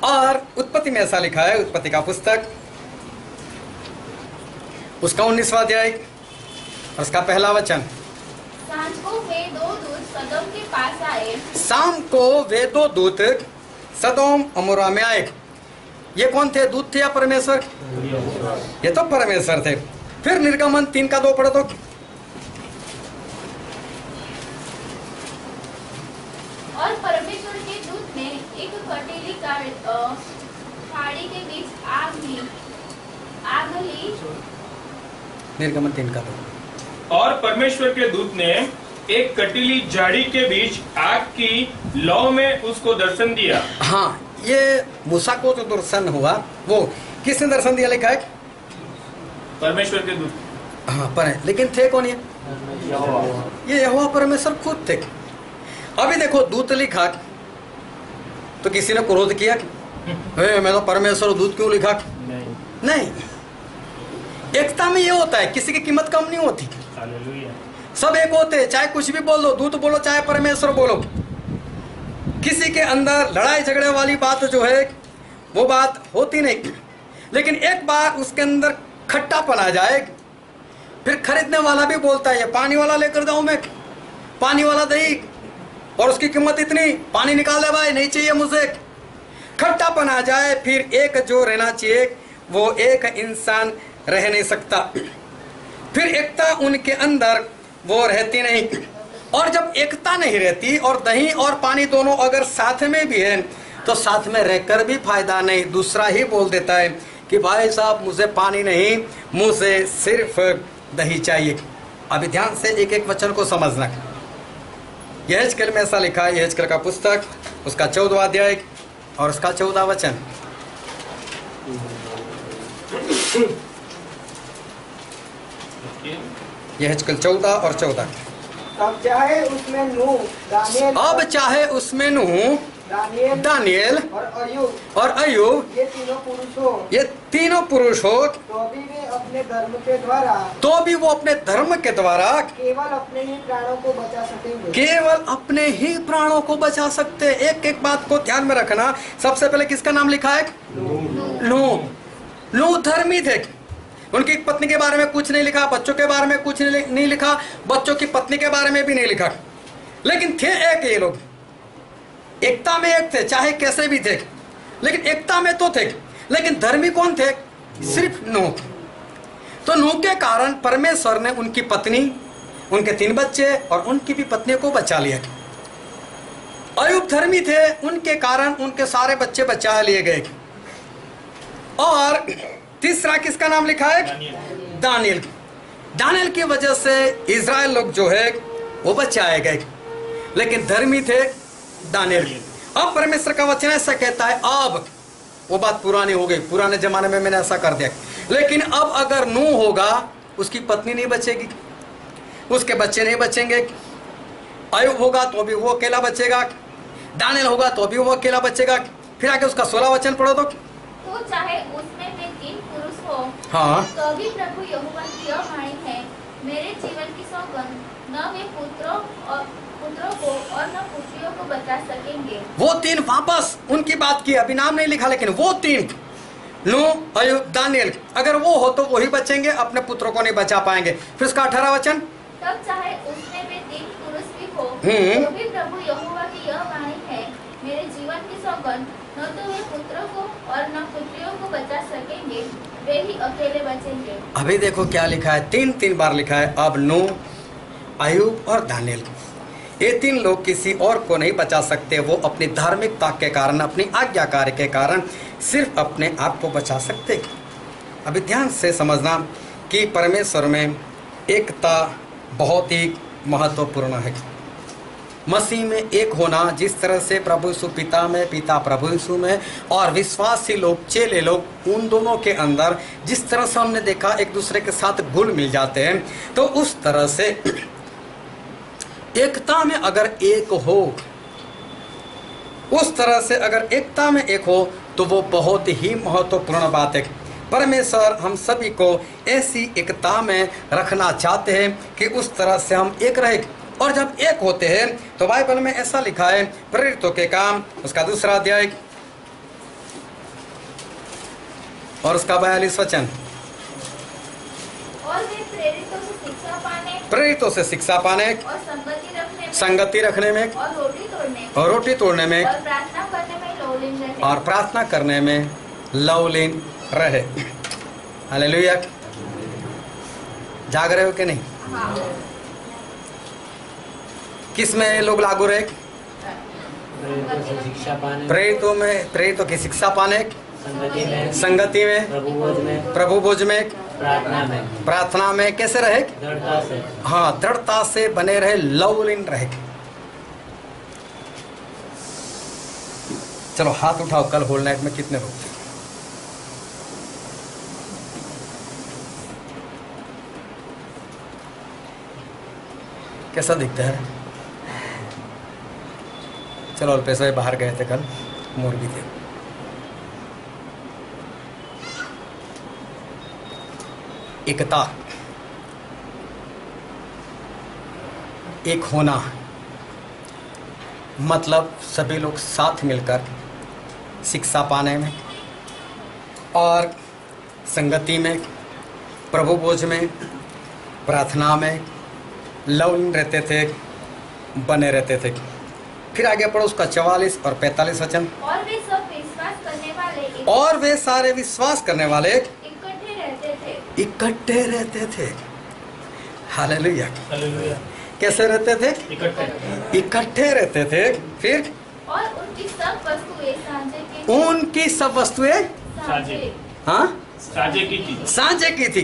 और उत्पत्ति में ऐसा लिखा है, उत्पत्ति का पुस्तक। उसका उन्नीसवा अध्याय और उसका पहला वचन। साँझ को वे दो दूत सदम के पास आए। शाम को वे दो दूत सदोम अमोरा में आए। ये कौन थे? दूत थे या परमेश्वर? ये तो परमेश्वर थे। फिर निर्गमन तीन का दो पढ़ो तो। और परमेश्वर के दूत ने एक कटीली खाड़ी के बीच आग ली। आग ली। निर्गमन तीन का दो। और परमेश्वर के दूत ने एक कटीली झाड़ी के बीच आग की लौ में उसको दर्शन दिया। हाँ ये मूसा को जो दर्शन हुआ वो किसने दर्शन दिया लिखा है परमेश्वर के दूत। हाँ पर लेकिन थे कौन ये? ये यहोवा परमेश्वर खुद थे। अभी देखो दूत लिखा तो किसी ने क्रोध किया कि मैं तो परमेश्वर दूत क्यों लिखा नहीं। नहीं। एकता में ये होता है किसी की कीमत कम नहीं होती। सब एक होते, चाहे कुछ भी बोल दो दूत बोलो, चाहे परमेश्वर बोलो। किसी के अंदर लड़ाई झगड़े वाली बात जो है, वो बात होती नहीं। लेकिन एक बार उसके अंदर खट्टापन आ जाए, फिर खरीदने वाला भी बोलता है पानी वाला लेकर जाऊँ मैं? पानी वाला दही? और उसकी कीमत इतनी? पानी निकाल दे भाई, नहीं चाहिए मुझे। खट्टापन आ जाए, फिर एक जो रहना चाहिए, वो एक इंसान रह नहीं सकता। फिर एकता उनके अंदर वो रहती नहीं। और जब एकता नहीं रहती और दही और पानी दोनों अगर साथ में भी है तो साथ में रहकर भी फ़ायदा नहीं। दूसरा ही बोल देता है कि, भाई साहब, मुझे पानी नहीं, मुझे सिर्फ़ दही चाहिए। अभी ध्यान से एक एक वचन को समझना। यह में ऐसा लिखा है यह का पुस्तक, उसका चौदवा अध्याय और उसका चौदह वचन। यह चौदह और चौदह। अब चाहे उसमें नूह दानियल अब चाहे उसमें नूह दानियल दानियल और अयुब और अयुब ये तीनों पुरुष हो। ये तीनों पुरुष हो। तो भी वे अपने धर्म के द्वारा तो भी वो अपने धर्म के द्वारा केवल अपने ही प्राणों को बचा सकेंगे। केवल अपने ही प्राणों को बचा सकते हैं। एक एक बात को ध्यान में रखना। सबसे पहले किसका नाम लिखा है? नूह। नूह धर्मी थे। उनकी पत्नी के बारे में कुछ नहीं लिखा, बच्चों के बारे में कुछ नहीं लिखा, बच्चों की पत्नी के बारे में भी नहीं लिखा। लेकिन थे एक ये लोग। एकता में एक थे, चाहे कैसे भी थे। लेकिन एकता में तो थे। लेकिन धर्मी कौन थे? सिर्फ़ नूह। तो नूह के कारण परमेश्वर ने उनकी पत्नी, उनके तीन बच्चे और उनकी भी पत्नी को बचा लिया। अयुब धर्मी थे, उनके कारण उनके सारे बच्चे बचा लिए गए। और तीसरा किसका नाम लिखा है? दानियल। दानियल दानियल की वजह से इज़राइल लोग जो है वो बचाए गए। लेकिन धर्मी थे दानियल अब परमेश्वर का वचन ऐसा कहता है अब वो बात पुरानी हो गई। पुराने जमाने में मैंने ऐसा कर दिया। लेकिन अब अगर नू होगा उसकी पत्नी नहीं बचेगी। उसके बच्चे नहीं बचेंगे। अयुब होगा तो भी वो अकेला बचेगा। दानियल होगा तो भी वो अकेला बचेगा। फिर आगे उसका सोलह वचन पढ़ो तो। तो चाहे उसमें वे तीन हो। हाँ। तो भी प्रभु यहोवा की यह वाणी है मेरे जीवन की सौगंध न वे पुत्रों और पुत्रों को और न पुत्रियों को बचा सकेंगे। वो तीन वापस उनकी बात की अभी नाम नहीं लिखा लेकिन वो तीन। नो अयुब दानियल अगर वो हो तो वही बचेंगे अपने पुत्रों को नहीं बचा पाएँगे। फिर उसका अठारह वचन? तब चाहे उसमें वे तीन पुरुष भी हो हम्म। तो भी प्रभु यहोवा की यह वाणी है मेरे जीवन की सौगंध न तो वे पुत्रों को और न पुत्रियों को बचा सकेंगे, वे ही अकेले बचेंगे। अभी देखो क्या लिखा है तीन तीन बार लिखा है, अब नो अयुब और दानियल ये तीन लोग किसी और को नहीं बचा सकते, वो अपनी धार्मिकता के कारण, अपनी आज्ञाकारी के कारण सिर्फ़ अपने आप को बचा सकते। अभी ध्यान से समझना कि परमेश्वर में एकता बहुत ही महत्वपूर्ण है। मसीह में एक होना, जिस तरह से प्रभु यीशु पिता में, पिता प्रभु यीशु में, और विश्वासी लोग, चेले लोग, उन दोनों के अंदर जिस तरह से हमने देखा, एक दूसरे के साथ घुल मिल जाते हैं तो उस तरह से एकता में अगर एक हो, उस तरह से अगर एकता में एक हो तो वो बहुत ही महत्वपूर्ण बात है। परमेश्वर हम सभी को ऐसी एकता में रखना चाहते हैं कि उस तरह से हम एक रहे। और जब एक होते हैं तो बाइबल में ऐसा लिखा है प्रेरितों के काम उसका दूसरा अध्याय। और उसका बयालीस वचन। प्रेरितों से शिक्षा पाने। प्रेरितों से शिक्षा पाने। और संगति रखने में। संगति रखने में। और रोटी तोड़ने में। और रोटी तोड़ने में। प्रार्थना करने में लौलीन रहे। और प्रार्थना करने में लवलीन रहे। हालेलुया। जाग रहे हो कि नहीं? हाँ। किसमें लोग लागू रहे? प्रेरितों में प्रेरित की शिक्षा पाने संगति में। प्रभु भोज में। प्रार्थना में। कैसे रहे? हाँ दृढ़ता से बने रहे लवलिन रहे। चलो हाथ उठाओ कल होल नाइट में कितने रुक थे? कैसा दिखता है? चलो अल्पेश भाई बाहर गए थे कल मोर भी थे एकता। एक होना। मतलब सभी लोग साथ मिलकर शिक्षा पाने में और संगति में, प्रभु बोझ में, प्रार्थना में लवन रहते थे, बने रहते थे। फिर आगे पढ़ो उसका चवालीस और पैतालीस वचन। और वे सब विश्वास करने वाले और वे सारे विश्वास करने वाले इकट्ठे रहते थे। इकट्ठे रहते थे। हालेलुया। हालेलुया। कैसे रहते थे? इकट्ठे इकट्ठे रहते थे। फिर? और उनकी सब वस्तुएँ सांझे। उनकी सब वस्तुएँ? सांझे। हाँ? साझे की थी। सांझे की थी।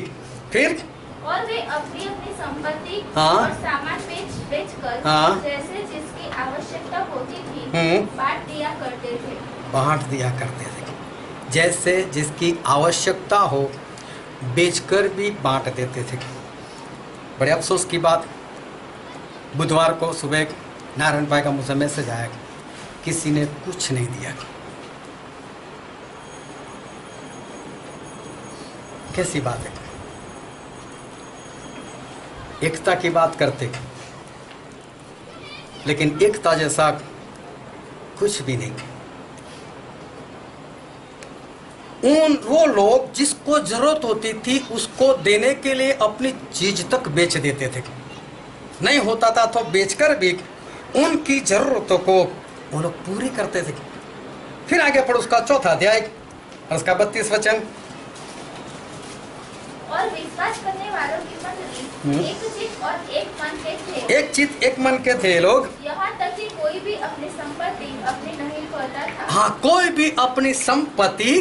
फिर? और वे अपनी अपनी संपत्ति हाँ। और सामान बेच बेच कर हाँ। जैसे जिसकी आवश्यकता होती थी हम्म। बांट दिया करते थे बांट दिया करते थे जैसे जिसकी आवश्यकता हो बेचकर भी बांट देते थे बड़े अफसोस की बात बुधवार को सुबह नारायण भाई का मुझसे मैसेज आया किसी ने कुछ नहीं दिया कैसी बात है एकता की बात करते। थे लेकिन एकता जैसा कुछ भी नहीं। उन वो लोग जिसको ज़रूरत होती थी, उसको देने के लिए अपनी चीज़ तक बेच देते थे। नहीं होता था तो बेचकर भी उनकी जरूरतों को वो लोग पूरी करते थे। फिर आगे पढ़ो उसका चौथा अध्याय और उसका बत्तीस वचन। और विश्वास करने वालों की हम्म। मंडली एक चित और एक मन के थे। एक चित एक मन के थे लोग। यहाँ तक कि कोई भी अपनी संपत्ति अपनी नहीं कहता था। हाँ कोई भी अपनी संपत्ति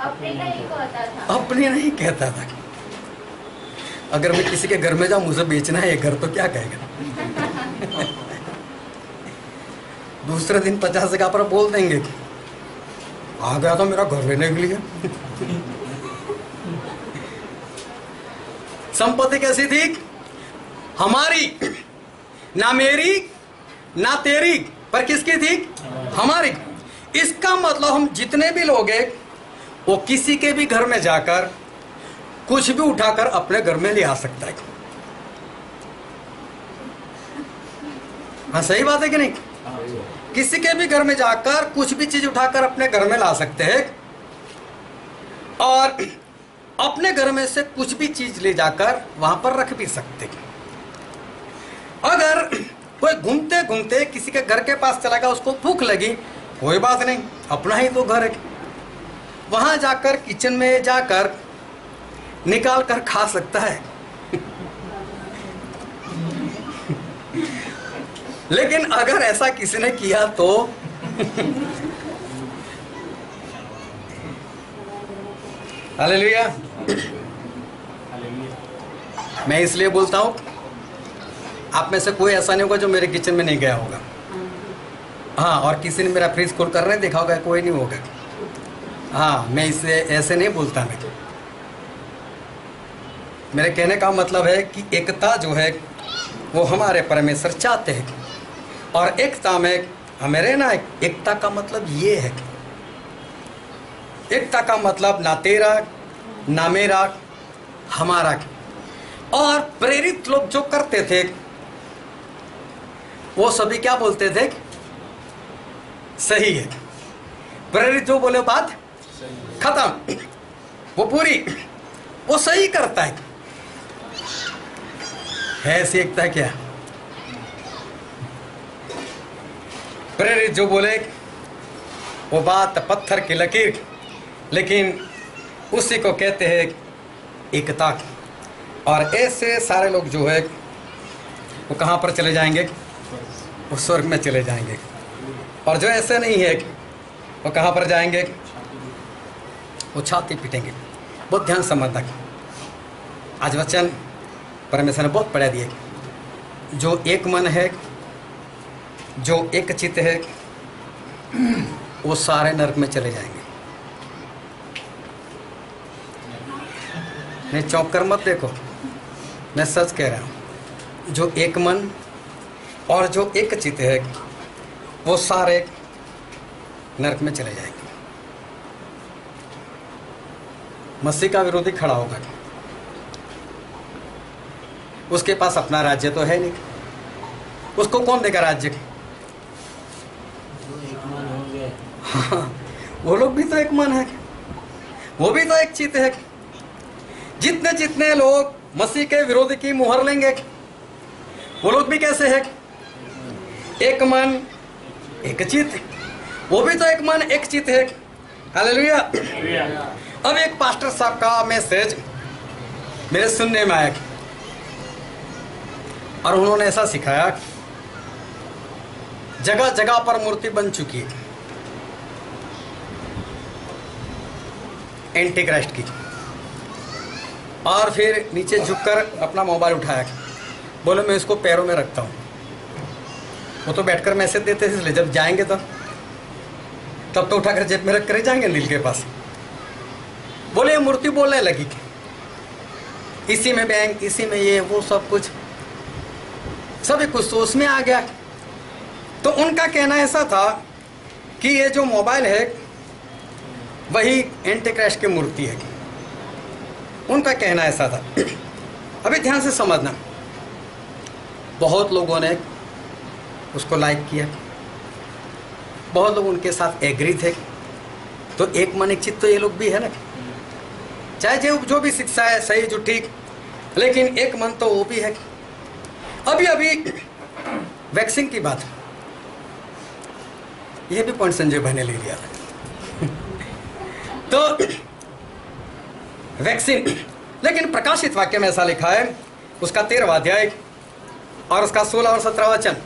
अपनी नहीं कहता था। अपनी नहीं कहता था। अगर मैं किसी के घर में जाऊँ मुझे बेचना है ये घर तो क्या कहेगा? दूसरे दिन पचास जगह पर बोल देंगे आ गया तो मेरा घर लेने के लिए। संपत्ति कैसी थी? हमारी, ना मेरी, ना तेरी, पर किसकी थी? हमारी। इसका मतलब हम जितने भी लोग हैं, वो किसी के भी घर में जाकर कुछ भी उठाकर अपने घर में ले आ सकता है। हाँ सही बात है कि नहीं? किसी के भी घर में जाकर कुछ भी चीज़ उठाकर अपने घर में ला सकते हैं। और अपने घर में से कुछ भी चीज़ ले जाकर वहाँ पर रख भी सकते। हैं अगर कोई घूमते घूमते किसी के घर के पास चला गया, उसको भूख लगी, कोई बात नहीं, अपना ही तो घर है। वहाँ जाकर किचन में जाकर निकाल कर खा सकता है। लेकिन अगर ऐसा किसी ने किया तो हालेलुया। मैं इसलिए बोलता हूँ आप में से कोई ऐसा नहीं होगा जो मेरे किचन में नहीं गया होगा। हाँ। और किसी ने मेरा फ्रिज खोल कर नहीं देखा होगा कोई नहीं होगा। हाँ मैं इसे ऐसे नहीं बोलता मैं। मेरे कहने का मतलब है कि एकता जो है वो हमारे परमेश्वर चाहते हैं। और एकता में हमें रहना है। एकता का मतलब ये है एकता का मतलब ना तेरा, ना मेरा, हमारा और प्रेरित लोग जो करते थे, वो सभी क्या बोलते थे? सही है। प्रेरित जो बोले बात? खत्म। वो पूरी, वो सही करता है। है ऐसी एकता क्या? प्रेरित जो बोले, वो बात पत्थर की लकीर। लेकिन उसी को कहते हैं एकता की। और ऐसे सारे लोग जो है, वो कहाँ पर चले जाएँगे? वो स्वर्ग में चले जाएँगे। और जो ऐसे नहीं है, वो कहाँ पर जाएँगे? वो छाती पीटेंगे। बहुत ध्यान समझना आज वचन परमेश्वर ने बहुत पढ़ा दिए जो एक मन है, जो एक चित्त है, वो सारे नर्क में चले जाएँगे। नहीं चौंक कर मत देखो। मैं सच कह रहा हूँ जो एक मन और जो एक चित है वो सारे नरक में चले जाएँगे। मसीह का विरोधी खड़ा होगा उसके पास अपना राज्य तो है नहीं। उसको कौन देगा राज्य? हाँ, वो लोग भी तो एक मन है वो भी तो एक चित है जितने जितने लोग मसीह के विरोध की मुहर लेंगे, वो लोग भी कैसे है? एक मन, एक चित। वो भी तो एक मन, एक चित है। हालेलुया। अब एक पास्टर साहब का मैसेज मेरे सुनने में आया। और उन्होंने ऐसा सिखाया, जगह जगह पर मूर्ति बन चुकी है। एंटी क्राइस्ट की। और फिर नीचे झुककर अपना मोबाइल उठाया। बोले, मैं इसको पैरों में रखता हूँ। वो तो बैठकर मैसेज देते थे इसलिए जब जाएँगे तब। तब तो उठाकर जेब में रख कर जाएँगे नील के पास। बोले, ये मूर्ति बोलने लगी कि इसी में बैंक, इसी में ये, वो सब कुछ। सभी कुछ तो उसमें आ गया। तो उनका कहना ऐसा था कि ये जो मोबाइल है, वही एंटी क्रैश की मूर्ति है। उनका कहना ऐसा था। अभी ध्यान से समझना। बहुत लोगों ने उसको लाइक किया। बहुत लोग उनके साथ एग्री थे। तो एक मन एक चित्त तो ये लोग भी है ना? चाहे जो जो भी शिक्षा है, सही जो ठीक लेकिन एक मन तो वो भी है। अभी अभी वैक्सीन की बात। ये भी पॉइंट संजय भाई ने ले लिया तो वैक्सीन लेकिन प्रकाशित वाक्य में ऐसा लिखा है उसका तेरहवा अध्याय और उसका सोलह और सत्रह वचन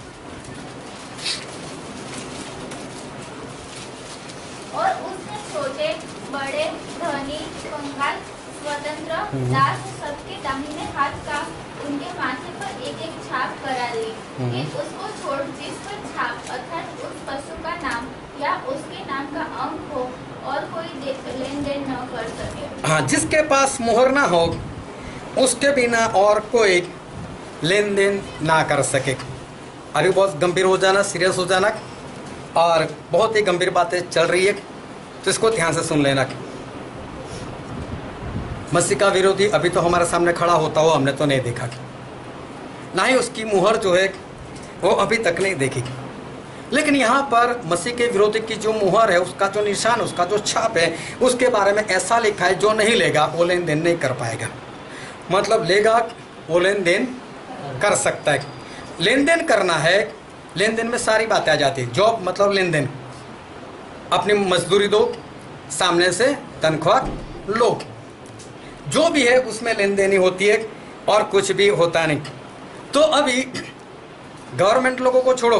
और उसने छोटे बड़े धनी कंगाल स्वतंत्र हम्म। दास सबके दाहिने हाथ का उनके माथे पर एक एक छाप करा ली हम्म। उसको छोड़ जिस पर छाप अर्थात उस पशु का नाम या उसके नाम का अंक हो और कोई लेन देन न कर सके? हाँ जिसके पास मोहर ना हो, उसके बिना और कोई लेन देन ना कर सके। अरे, बहुत गंभीर हो जाना सीरियस हो जाना, और बहुत ही गंभीर बातें चल रही है तो इसको ध्यान से सुन लेना। मसीह का विरोधी अभी तो हमारे सामने खड़ा होता हुआ हमने तो नहीं देखा। ना ही उसकी मुहर जो है, वो अभी तक नहीं देखी। लेकिन यहाँ पर मसीह के विरोधी की जो मुहर है, उसका जो निशान उसका जो छाप है, उसके बारे में ऐसा लिखा है जो नहीं लेगा, वो लेन देन नहीं कर पाएगा। मतलब लेगा वो लेन देन कर सकता है। लेन देन करना है लेन देन में सारी बातें आ जाती है। जॉब मतलब लेन देन अपनी मजदूरी दो, सामने से तनख्वाह लो। जो भी है, उसमें लेन देन होती है और कुछ भी होता नहीं। तो अभी गवर्नमेंट लोगों को छोड़ो।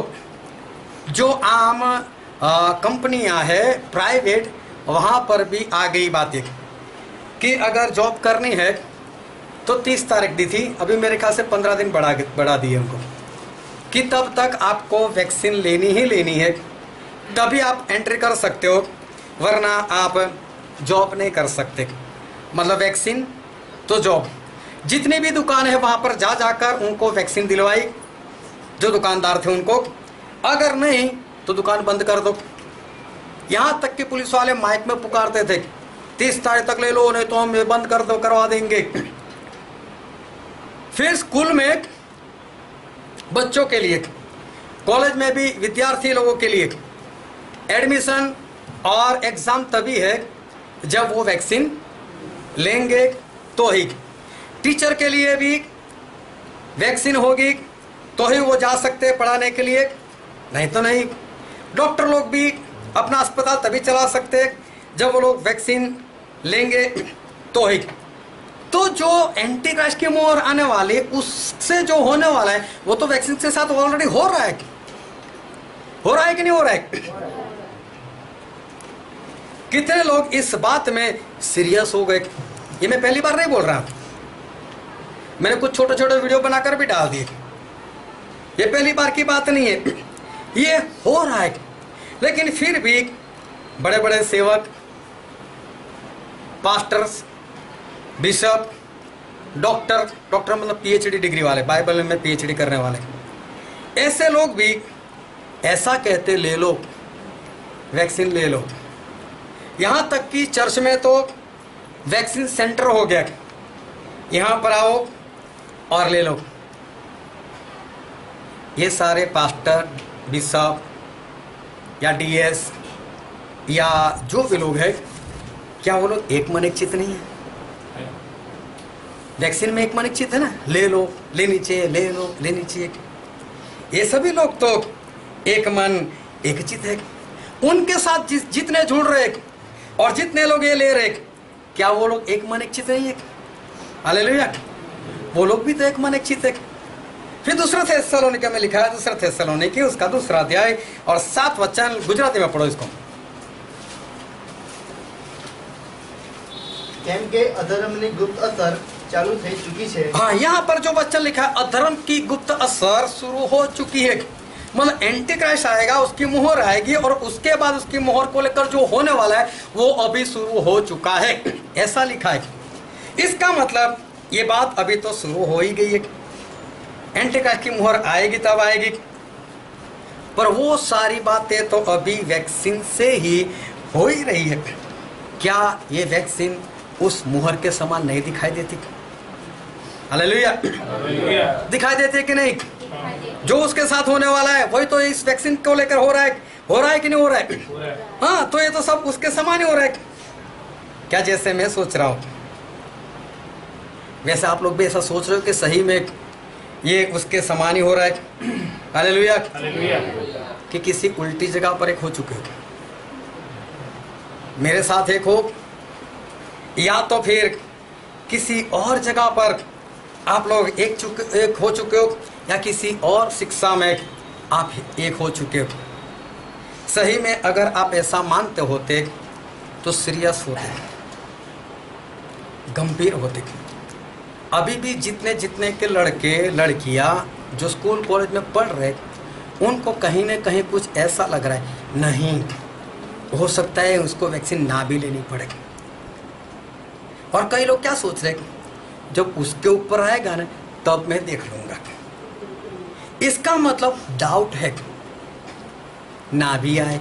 जो आम कंपनियाँ है प्राइवेट वहाँ पर भी आ गई बातें कि अगर जॉब करनी है तो तीस तारीख दी थी, अभी मेरे ख्याल से पंद्रह दिन बढ़ा बढ़ा दिए उनको। कि तब तक आपको वैक्सीन लेनी ही लेनी है, तभी आप एंट्री कर सकते हो, वरना आप जॉब नहीं कर सकते। मतलब वैक्सीन तो जॉब जितनी भी दुकान है, वहाँ पर जा जाकर उनको वैक्सीन दिलवाई, जो दुकानदार थे उनको अगर नहीं तो दुकान बंद कर दो। यहाँ तक कि पुलिस वाले माइक में पुकारते थे, तीस तारीख तक ले लो, नहीं तो हम ये बंद कर दो, करवा देंगे। फिर स्कूल में बच्चों के लिए, कॉलेज में भी विद्यार्थी लोगों के लिए एडमिशन और एग्ज़ाम तभी है जब वो वैक्सीन लेंगे तो ही। टीचर के लिए भी वैक्सीन होगी तो ही वो जा सकते हैं पढ़ाने के लिए। नहीं तो नहीं। डॉक्टर लोग भी अपना अस्पताल तभी चला सकते जब वो लोग वैक्सीन लेंगे तो ही। तो जो एंटी मोहर आने वाली, उससे जो होने वाला है, वो तो वैक्सीन के साथ ऑलरेडी हो रहा है हो रहा है कि नहीं हो रहा है? कितने लोग इस बात में सीरियस हो गए ये मैं पहली बार नहीं बोल रहा। मैंने कुछ छोटे छोटे वीडियो बनाकर भी डाल दिए ये पहली बार की बात नहीं है। ये हो रहा है। लेकिन फिर भी बड़े बड़े सेवक पास्टर्स बिशप डॉक्टर डॉक्टर मतलब पीएचडी डिग्री वाले बाइबल में पीएचडी करने वाले। ऐसे लोग भी ऐसा कहते, ले लो वैक्सीन ले लो। यहाँ तक कि चर्च में तो वैक्सीन सेंटर हो गया। यहाँ पर आओ और ले लो। ये सारे पास्टर बिशप या डीएस या जो भी लोग हैं, क्या वो लोग एक मन एक चित नहीं है? वैक्सीन में एक मन एक चित है ना? ले लो, लेनी चाहिए, ले लो, लेनी चाहिए। ये सभी लोग तो एक मन, एक चित है। उनके साथ जिस, जितने जुड़ रहे और जितने लोग ये ले रहे क्या वो लोग एक मन एक चित नहीं है? हालेलुया। वो लोग भी तो एक मन एक चित है। फिर दूसरा थेसलोनिका में लिखा है दूसरा थेसलोनिकी उसका दूसरा अध्याय और सात वचन गुजराती में पढ़ो इसको કેમ કે અધર્મની ગુપ્ત અસર ચાલુ થઈ ચૂકી છે हाँ यहाँ पर जो वचन लिखा है अधर्म की गुप्त असर शुरू हो चुकी है मतलब एंटी क्राइस्ट आएगा उसकी मुहर आएगी और उसके बाद उसकी मुहर को लेकर जो होने वाला है वो अभी शुरू हो चुका है ऐसा लिखा है इसका मतलब ये बात अभी तो शुरू हो ही गई है एंटी क्राइस्ट की मुहर आएगी तब आएगी। पर वो सारी बातें तो अभी वैक्सीन से ही हो ही रही है। क्या ये वैक्सीन उस मुहर के समान नहीं दिखाई देती? हालेलुया। हालेलुया। दिखाई देते कि नहीं? जो उसके साथ होने वाला है वही तो इस वैक्सीन को लेकर हो रहा है। हो रहा है कि नहीं हो रहा है? है। हाँ तो ये तो सब उसके समान ही हो रहा है। क्या जैसे मैं सोच रहा हूँ? वैसे आप लोग भी ऐसा सोच रहे हो कि सही में ये उसके समान ही हो रहा है। हालेलुया। कि किसी उल्टी जगह पर एक हो चुके हो। मेरे साथ एक हो। या तो फिर किसी और जगह पर आप लोग एक चुके एक हो चुके हो या किसी और शिक्षा में आप एक हो चुके हो। सही में अगर आप ऐसा मानते होते तो सीरियस होते गंभीर होते। अभी भी जितने जितने के लड़के, लड़कियाँ जो स्कूल, कॉलेज में पढ़ रहे, उनको कहीं ना कहीं कुछ ऐसा लग रहा है, नहीं, हो सकता है उसको वैक्सीन ना भी लेनी पड़े। और कई लोग क्या सोच रहे जब उसके ऊपर आएगा ना, तब मैं देख लूँगा। इसका मतलब डाउट है ना भी आए।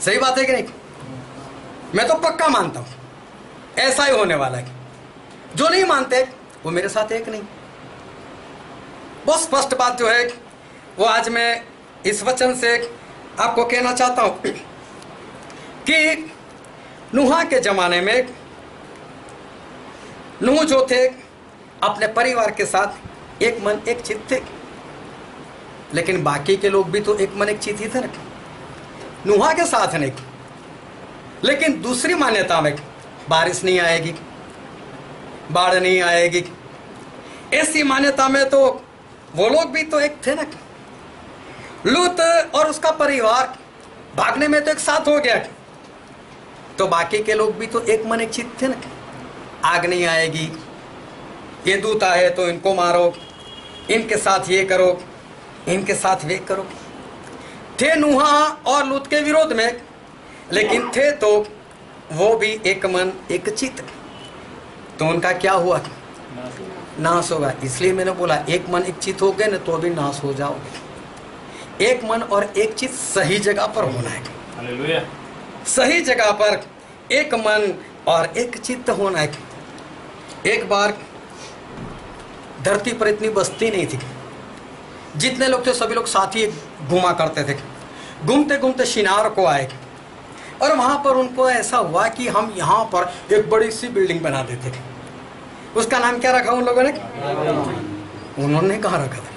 सही बात है कि नहीं? मैं तो पक्का मानता हूँ, ऐसा ही होने वाला है। जो नहीं मानते, वो मेरे साथ एक नहीं। बहुत स्पष्ट बात जो है, वो आज मैं इस वचन से आपको कहना चाहता हूँ कि नुहा के जमाने में नूह जो थे, अपने परिवार के साथ एक मन, एक चित थे। लेकिन बाकी के लोग भी तो एक मन, एक चित ही थे ना। नुहा के साथ नहीं। लेकिन दूसरी मान्यता में बारिश नहीं आएगी। बाढ़ नहीं आएगी। ऐसी मान्यता में तो वो लोग भी तो एक थे ना लूत और उसका परिवार भागने में तो एक साथ हो गया तो बाकी के लोग भी तो एक मन एक चित थे ना आग नहीं आएगी। ये दूत आए तो इनको मारो। इनके साथ ये करो। इनके साथ वे करो थे नुहा और लूत के विरोध में, लेकिन थे तो वो भी एक मन, एक चित तो उनका क्या हुआ? नाश होगा। इसलिए मैंने बोला एक मन एक चित हो गए ना तो भी नाश हो जाओगे। एक मन और एक चित सही जगह पर होना है। सही जगह पर एक मन और एक चित्त होना है। एक बार धरती पर इतनी बस्ती नहीं थी। जितने लोग थे सभी लोग साथ ही घुमा करते थे। घूमते घूमते शिनार को आए। और वहाँ पर उनको ऐसा हुआ कि हम यहाँ पर एक बड़ी सी बिल्डिंग बना देते थे। उसका नाम क्या रखा उन लोगों ने? उन्होंने कहाँ रखा था?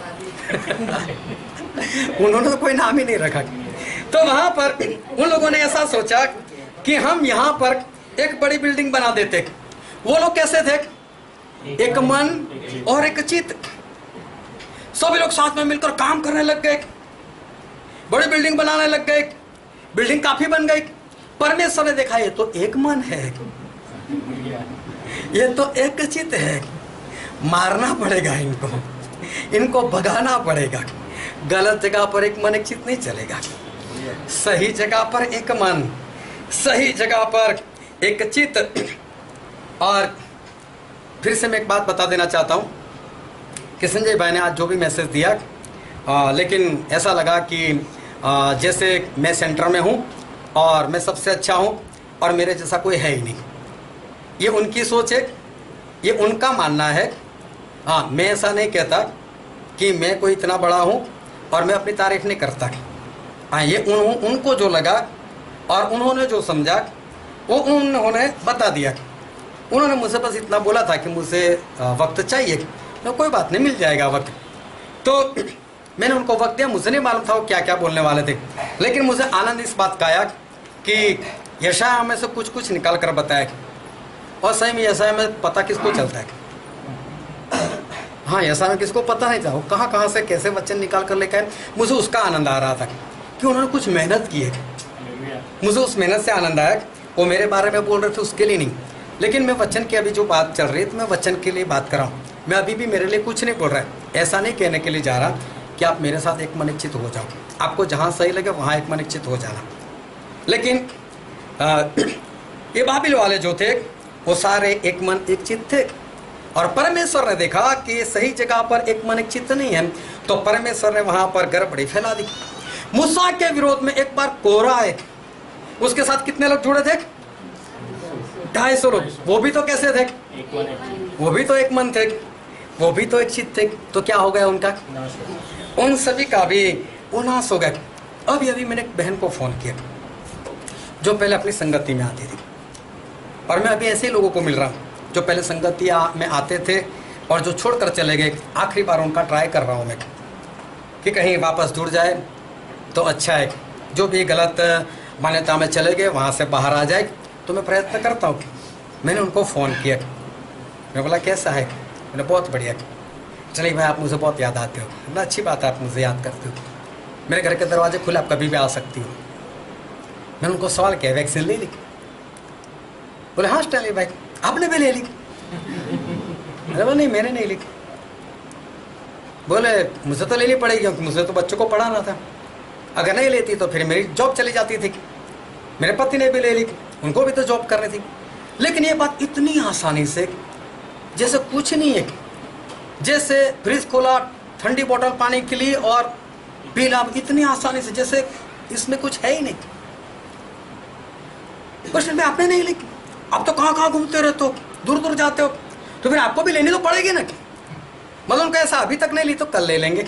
उन्होंने तो कोई नाम ही नहीं रखा। तो वहाँ पर उन लोगों ने ऐसा सोचा कि हम यहाँ पर एक बड़ी बिल्डिंग बना देते। वो लोग कैसे थे? एक मन और एक चित सभी लोग साथ में मिलकर काम करने लग गए। बड़ी बिल्डिंग बनाने लग गए। बिल्डिंग काफ़ी बन गई। परमेश्वर ने देखा ये तो एक मन है। ये तो एक चित है। मारना पड़ेगा इनको। इनको भगाना पड़ेगा। गलत जगह पर एक मन एक चित नहीं चलेगा। सही जगह पर एक मन सही जगह पर एक चित और फिर से मैं एक बात बता देना चाहता हूँ कि संजय भाई ने आज जो भी मैसेज दिया आ, लेकिन ऐसा लगा कि आ, जैसे मैं सेंटर में हूँ और मैं सबसे अच्छा हूँ और मेरे जैसा कोई है ही नहीं। ये उनकी सोच है ये उनका मानना है। हाँ मैं ऐसा नहीं कहता कि मैं कोई इतना बड़ा हूँ और मैं अपनी तारीफ़ नहीं करता। हाँ ये उन, उनको जो लगा और उन्होंने जो समझा वो उन्होंने बता दिया। उन्होंने मुझसे बस इतना बोला था कि मुझे वक्त चाहिए। तो कोई बात नहीं मिल जाएगा वक्त। तो मैंने उनको वक्त दिया, मुझे नहीं मालूम था वो क्या क्या बोलने वाले थे। लेकिन मुझे आनंद इस बात का आया कि यशा हमें से कुछ कुछ निकाल कर बताया और सही में यशा में पता किसको चलता है हाँ यशा में किसको पता नहीं था, वो कहाँ कहाँ से कैसे वचन निकाल कर लेकर मुझे उसका आनंद आ रहा था कि उन्होंने कुछ मेहनत की है मुझे उस मेहनत से आनंद आया वो मेरे बारे में बोल रहे थे उसके लिए नहीं। लेकिन मैं वचन की अभी जो बात चल रही है तो मैं वचन के लिए बात कर रहा हूँ। मैं अभी भी मेरे लिए कुछ नहीं बोल रहा है। ऐसा नहीं कहने के लिए जा रहा। कि आप मेरे साथ एक मन इच्छित हो जाओ। आपको जहाँ सही लगे वहाँ एक मन इच्छित हो जाना। लेकिन आ, ये बाबिल वाले जो थे वो सारे एक मन एक चित्त थे। और परमेश्वर ने देखा कि सही जगह पर एक मन एक चित्त नहीं है तो परमेश्वर ने वहाँ पर गड़बड़ी फैला दी। मूसा के विरोध में एक बार कोरा आए। उसके साथ कितने लोग जुड़े थे? ढाई सौ लोग। वो भी तो कैसे थे? वो भी तो एक मन थे। वो भी तो एक चित्त थे। तो क्या हो गया उनका? उन सभी का भी उनास हो गया। अभी अभी मैंने बहन को फ़ोन किया, जो पहले अपनी संगति में आती थी। और मैं अभी ऐसे ही लोगों को मिल रहा हूँ, जो पहले संगति में आते थे और जो छोड़कर चले गए। आखिरी बार उनका ट्राई कर रहा हूँ मैं कि कहीं वापस जुड़ जाए तो अच्छा है। जो भी गलत मान्यता में चले गए, वहाँ से बाहर आ जाए। तो मैं प्रयत्न करता हूँ मैंने उनको फ़ोन किया। मैं बोला, कैसा है? मैंने बहुत बढ़िया चलिए भाई, आप मुझे बहुत याद आते हो। ना अच्छी बात है, आप मुझे याद करते हो। मेरे घर के दरवाजे खुले, आप कभी भी आ सकती हो। मैंने उनको सवाल किया वैक्सीन ले ली? बोले हाँ स्टाइली भाई, आपने भी ले ली? अरे, बोले, नहीं, मैंने नहीं ली। बोले, मुझे तो लेनी पड़ेगी, क्योंकि मुझे तो बच्चों को पढ़ाना था। अगर नहीं लेती तो फिर मेरी जॉब चली जाती थी। मेरे पति ने भी ले ली, उनको भी तो जॉब करनी थी। लेकिन ये बात इतनी आसानी से, जैसे कुछ नहीं है जैसे फ्रिज खोला, ठंडी बोतल पानी के लिए और पी ला इतनी आसानी से, जैसे इसमें कुछ है ही नहीं। क्वेश्चन में आपने नहीं लिखी। आप तो कहाँ कहाँ घूमते रहते हो? दूर दूर जाते हो? तो फिर आपको भी लेनी तो पड़ेगी ना मतलब उनका ऐसा अभी तक नहीं ली तो कल ले लेंगे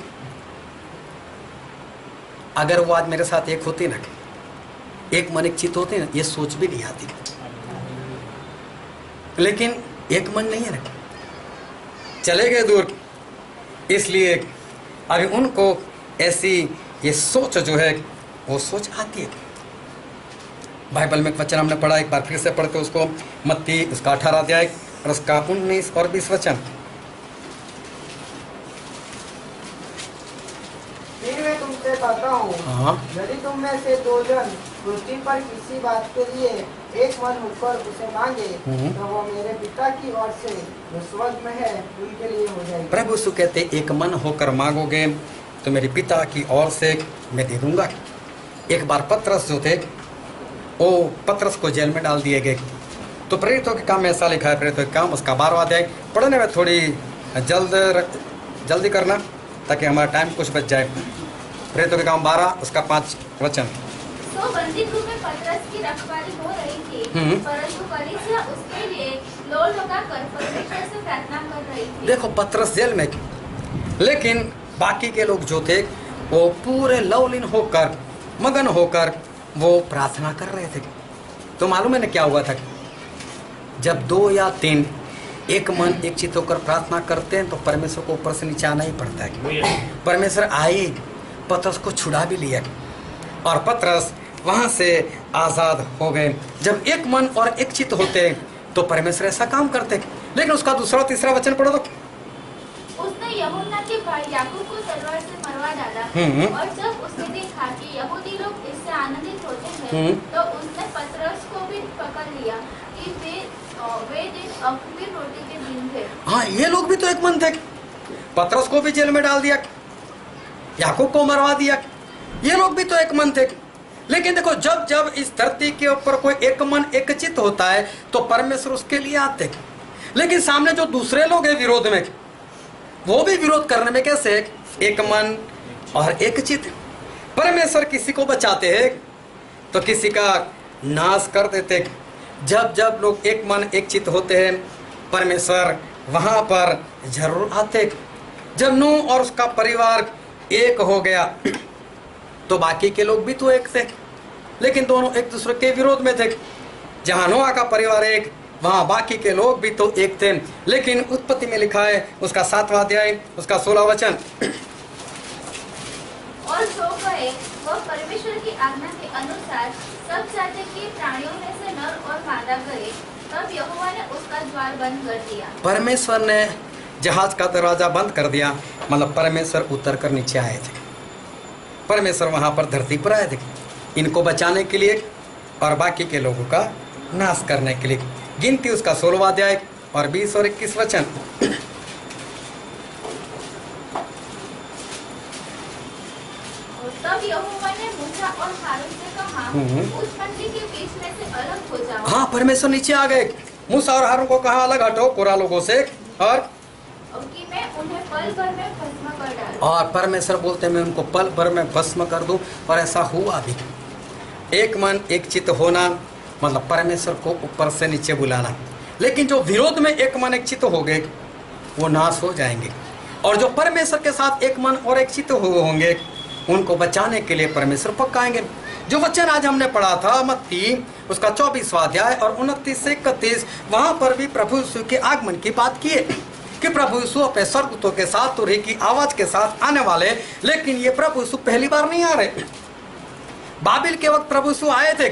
अगर वो आज मेरे साथ एक होती ना एक मन एक चित होती ना, ये सोच भी नहीं आती लेकिन एक मन नहीं है ना चले गए दूर। इसलिए अभी उनको ऐसी ये सोच जो है वो सोच आती है। बाइबल में एक वचन हमने पढ़ा एक बार फिर से पढ़ते उसको मत्ती उसका अठारह अध्याय और उसका उन्नीस और बीस वचन। तुमसे कहता हूँ हाँ। यदि तुम में से दो जन पृथ्वी पर किसी बात के लिए एक मन होकर उसे मांगे हम्म। तो वो मेरे पिता की ओर से जो स्वर्ग में है उनके लिए हो जाएगी। प्रभु यीशु कहते एक मन होकर मांगोगे तो मेरे पिता की ओर से मैं दे दूँगा। एक बार पत्रस जो थे वो पत्रस को जेल में डाल दिए गए। तो प्रेरितों के काम में ऐसा लिखा है प्रेरितों के काम उसका बारवा अध्याय। पढ़ने में थोड़ी जल्द जल्दी करना ताकि हमारा टाइम कुछ बच जाए। प्रेरितों के काम बारह उसका पाँच वचन। तो बंदी में पतरस की रखवाली हो रही। परंतु कलीसिया उसके लिए लोल लगाकर परमेश्वर से प्रार्थना कर रही थी। देखो पत्रस जेल में लेकिन बाकी के लोग जो थे वो पूरे लवलीन होकर मगन होकर वो प्रार्थना कर रहे थे। तो मालूम है ना क्या हुआ था? जब दो या तीन एक मन एक चित होकर प्रार्थना करते हैं तो परमेश्वर को ऊपर से नीचे आना ही पड़ता है। है। परमेश्वर आए पत्रस को छुड़ा भी लिया। और पत्रस वहाँ से आज़ाद हो गए। जब एक मन और एक चित होते तो परमेश्वर ऐसा काम करते। लेकिन उसका दूसरा तीसरा वचन पढ़ो तो। उसने यहूदा के भाई याकूब को तलवार से मरवा डाला। हम्म। और जब उसने देखा कि यहूदी लोग इससे आनंदित होते हम्म। हैं तो उसने पतरस को भी पकड़ लिया कि वे वे दिन अखमीर रोटी के दिन थे। हाँ ये लोग भी तो एक मन थे। पत्रस को भी जेल में डाल दिया याकूब को मरवा दिया। ये लोग भी तो एक मन थे। लेकिन देखो, जब जब इस धरती के ऊपर कोई एक मन, एक चित होता है तो परमेश्वर उसके लिए आते हैं। लेकिन सामने जो दूसरे लोग हैं विरोध में, वो भी विरोध करने में कैसे एक मन और एक चित परमेश्वर किसी को बचाते हैं तो किसी का नाश कर देते जब जब लोग एक मन, एक चित होते हैं, परमेश्वर वहाँ पर ज़रूर आते जब नू और उसका परिवार एक हो गया तो बाकी के लोग भी तो एक थे। लेकिन दोनों एक दूसरे के विरोध में थे। जहाँ नोआ का परिवार एक वहाँ बाकी के लोग भी तो एक थे। लेकिन उत्पत्ति में लिखा है उसका सातवां अध्याय उसका सोलह वचन। और जो कहे वह परमेश्वर की आज्ञा के अनुसार सब जाति के प्राणियों में से नर और मादा करे तब यहोवा ने उसका द्वार बंद कर दिया। परमेश्वर ने जहाज़ का दरवाज़ा बंद कर दिया मतलब परमेश्वर उतर कर नीचे आए थे। परमेश्वर वहाँ पर धरती पर आए थे। इनको बचाने के लिए और बाकी के लोगों का नाश करने के लिए। गिनती उसका सोलवा अध्याय और बीस और इक्कीस वचन। हम्म। उस मंडली के बीच में से अलग हो जाओ। हाँ परमेश्वर नीचे आ गए। मूसा और हारून को कहा अलग हटो कोरा लोगों से और और परमेश्वर बोलते मैं उनको पल भर में भस्म कर दूँ और ऐसा हुआ भी। एक मन, एक चित्त होना मतलब परमेश्वर को ऊपर से नीचे बुलाना। लेकिन जो विरोध में एक मन, एक चित्त हो गए, वो नाश हो जाएँगे। और जो परमेश्वर के साथ एक मन और एक चित्त हो, होंगे, उनको बचाने के लिए परमेश्वर पक्काएँगे जो वचन आज हमने पढ़ा था, मत्ती, उसका चौबीसवा अध्याय और उनतीस से इकतीस, वहाँ पर भी प्रभु यीशु के आगमन की बात की है कि प्रभु यीशु अपने स्वर्गदूतों के साथ तुरही की आवाज़ के साथ आने वाले, लेकिन ये प्रभु यीशु पहली बार नहीं आ रहे। बाबिल के वक्त प्रभु यीशु आए थे।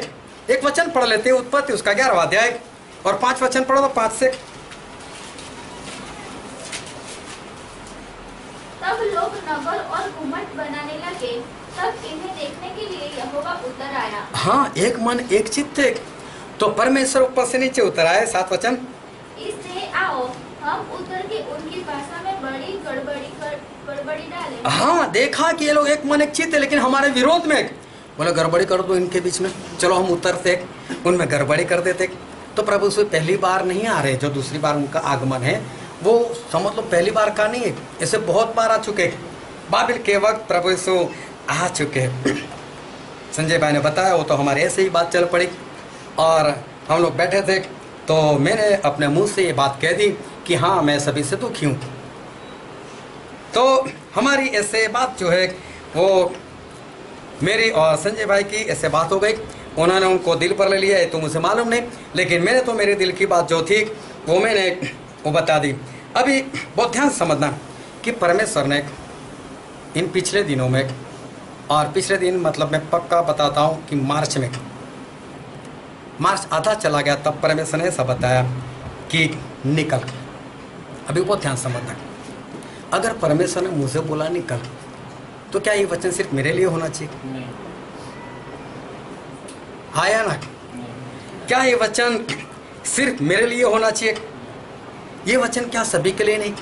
एक वचन पढ़ लेते हैं उत्पत्ति उसका ग्यारहवा अध्याय। और पाँच वचन पढ़ो तो पाँच से। तब लोग नगर और घुमट बनाने लगे। तब इन्हें देखने के लिए यहोवा उतर आया। हाँ एक मन एक चित्त थे। तो परमेश्वर ऊपर से नीचे उतर आए सात वचन। इसलिए आओ हम उतर के उनकी भाषा में बड़ी गड़बड़ी कर गड़बड़ी डालें। हाँ देखा कि ये लोग एक मन एक चित्त लेकिन हमारे विरोध में बोले, गड़बड़ी कर दो इनके बीच में। चलो, हम उतरते उनमें गड़बड़ी कर देते तो प्रभु यीशु पहली बार नहीं आ रहे, जो दूसरी बार उनका आगमन है। वो समझ लो, पहली बार का नहीं है। ऐसे बहुत बार आ चुके बाबिल के वक्त प्रभु यीशु आ चुके संजय भाई ने बताया, वो तो हमारे ऐसे ही बात चल पड़ी। और हम लोग बैठे थे तो मैंने अपने मुँह से ये बात कह दी कि हाँ मैं सभी से दुखी हूँ। तो हमारी ऐसे बात जो है, वो मेरी और संजय भाई की ऐसे बात हो गई। उन्होंने उनको दिल पर ले लिया है तो मुझे मालूम नहीं, लेकिन मैंने तो मेरे दिल की बात जो थी, वो मैंने वो बता दी। अभी बहुत ध्यान समझना कि परमेश्वर ने इन पिछले दिनों में और पिछले दिन मतलब मैं पक्का बताता हूँ कि मार्च में, मार्च आधा चला गया तब परमेश्वर ने ऐसा बताया कि निकल अभी बहुत ध्यान समझना। अगर परमेश्वर ने मुझे बोला निकल तो क्या ये वचन सिर्फ़ मेरे लिए होना चाहिए? हाँ या ना? क्या ये वचन सिर्फ़ मेरे लिए होना चाहिए? ये वचन क्या सभी के लिए नहीं?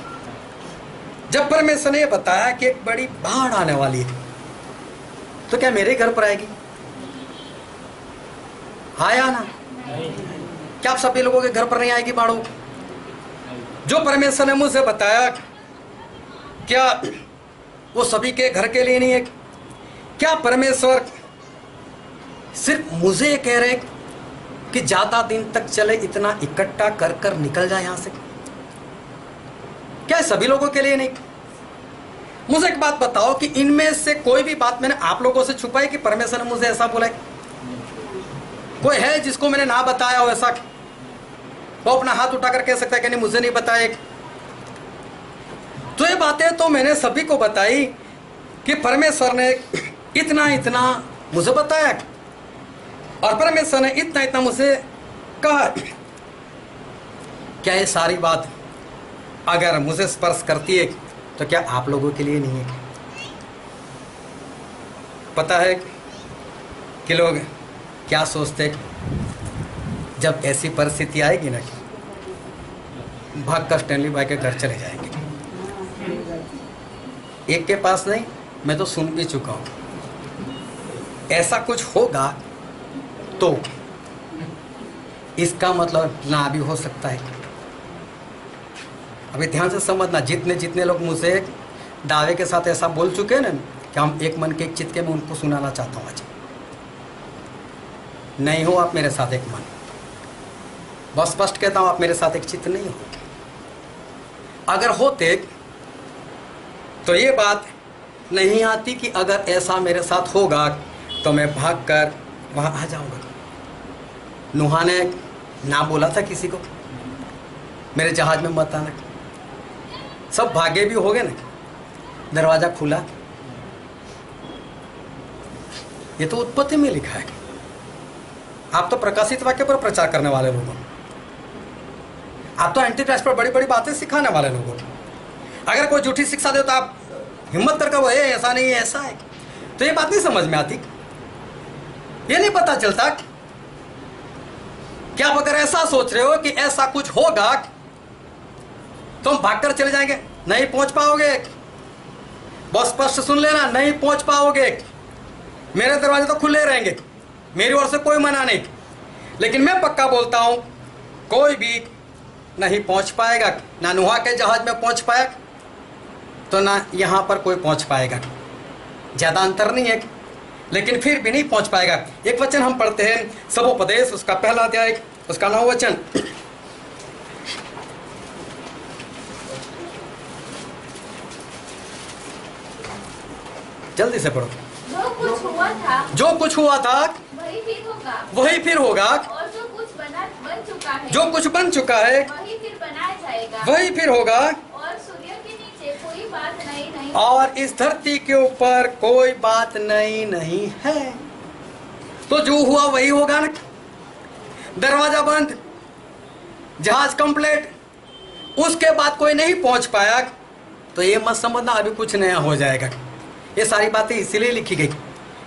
जब परमेश्वर ने बताया कि एक बड़ी बाढ़ आने वाली है। तो क्या मेरे घर पर आएगी? हाँ या ना क्या आप सभी लोगों के घर पर नहीं आएगी बाढ़? जो परमेश्वर ने मुझसे बताया क्या वो सभी के घर के लिए नहीं है क्या परमेश्वर सिर्फ़ मुझे कह रहे कि ज़्यादा दिन तक चले, इतना इकट्ठा कर कर निकल जाए यहाँ से? क्या सभी लोगों के लिए नहीं? मुझे एक बात बताओ कि इनमें से कोई भी बात मैंने आप लोगों से छुपाई कि परमेश्वर ने मुझे ऐसा बोला? कोई है जिसको मैंने ना बताया हो ऐसा वो अपना हाथ उठा कर कह सकता है कि नहीं, मुझे नहीं बताया तो ये बातें तो मैंने सभी को बताई कि परमेश्वर ने इतना इतना मुझे बताया और परमेश्वर ने इतना इतना मुझे कहा। क्या ये सारी बात अगर मुझे स्पर्श करती है तो क्या आप लोगों के लिए नहीं है? पता है कि लोग क्या सोचते जब ऐसी परिस्थिति आएगी ना भाग कर स्टैनली भाई के घर चले जाएँगे। एक के पास नहीं, मैं तो सुन भी चुका हूँ। ऐसा कुछ होगा तो इसका मतलब ना भी हो सकता है। अभी ध्यान से समझना, जितने जितने लोग मुझसे दावे के साथ ऐसा बोल चुके हैं ना, कि हम एक मन के एक चित्त के मैं उनको सुनाना चाहता हूँ आज। नहीं हो आप मेरे साथ एक मन। बस स्पष्ट कहता हूँ, आप मेरे साथ एक चित्त नहीं हो। अगर होते तो ये बात नहीं आती कि अगर ऐसा मेरे साथ होगा तो मैं भाग कर वहाँ आ जाऊँगा। नुहा ने ना बोला था किसी को। मेरे जहाज़ में मत आना। सब भागे भी हो गए ना? दरवाज़ा खुला। ये तो उत्पत्ति में लिखा है। आप तो प्रकाशित वाक्य पर प्रचार करने वाले लोग। आप तो एंटी क्राइस्ट पर बड़ी बड़ी बातें सिखाने वाले लोग। अगर कोई झूठी शिक्षा दे तो आप हिम्मत करके वो "ए, ऐसा नहीं है ऐसा है। तो ये बात नहीं समझ में आती। ये नहीं पता चलता कि आप अगर ऐसा सोच रहे हो कि ऐसा कुछ होगा तो हम भागकर चले जाएँगे नहीं पहुँच पाओगे बहुत स्पष्ट सुन लेना नहीं पहुँच पाओगे मेरे दरवाजे तो खुले रहेंगे मेरी ओर से कोई मना नहीं लेकिन मैं पक्का बोलता हूँ कोई भी नहीं पहुँच पाएगा ना नुहा के जहाज़ में पहुँच पाया तो ना यहाँ पर कोई पहुँच पाएगा। ज़्यादा अंतर नहीं है। लेकिन फिर भी नहीं पहुँच पाएगा। एक वचन हम पढ़ते हैं सबोपदेश उसका पहला अध्याय उसका नौ वचन। जल्दी से पढ़ो। जो कुछ हुआ था जो कुछ हुआ था वही फिर होगा। वही फिर होगा। और जो कुछ बना बन चुका है जो कुछ बन चुका है वही फिर बनाया जाएगा। वही फिर होगा और सूर्य के नीचे कोई नहीं और इस धरती के ऊपर कोई बात नई नहीं है। तो जो हुआ वही होगा ना। दरवाज़ा बंद, जहाज़ कंप्लीट उसके बाद कोई नहीं पहुँच पाया। तो ये मत समझना, अभी कुछ नया हो जाएगा। ये सारी बातें इसीलिए लिखी गई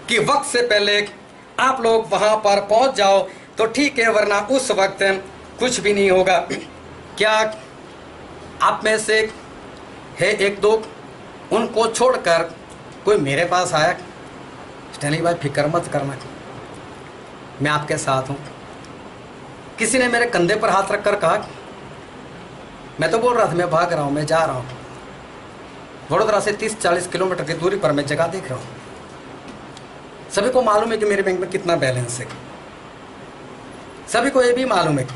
कि वक्त से पहले आप लोग वहाँ पर पहुँच जाओ तो ठीक है, वरना उस वक्त कुछ भी नहीं होगा। क्या आप में से है एक दो उनको छोड़कर कोई मेरे पास आया? स्टैनली भाई, फ़िक्र मत करना। मैं आपके साथ हूँ। किसी ने मेरे कंधे पर हाथ रखकर कहा, मैं तो बोल रहा था, मैं भाग रहा हूँ, मैं जा रहा हूँ। वडोदरा से 30-40 किलोमीटर की दूरी पर मैं जगह देख रहा हूँ। सभी को मालूम है कि मेरे बैंक में कितना बैलेंस है। सभी को ये भी मालूम है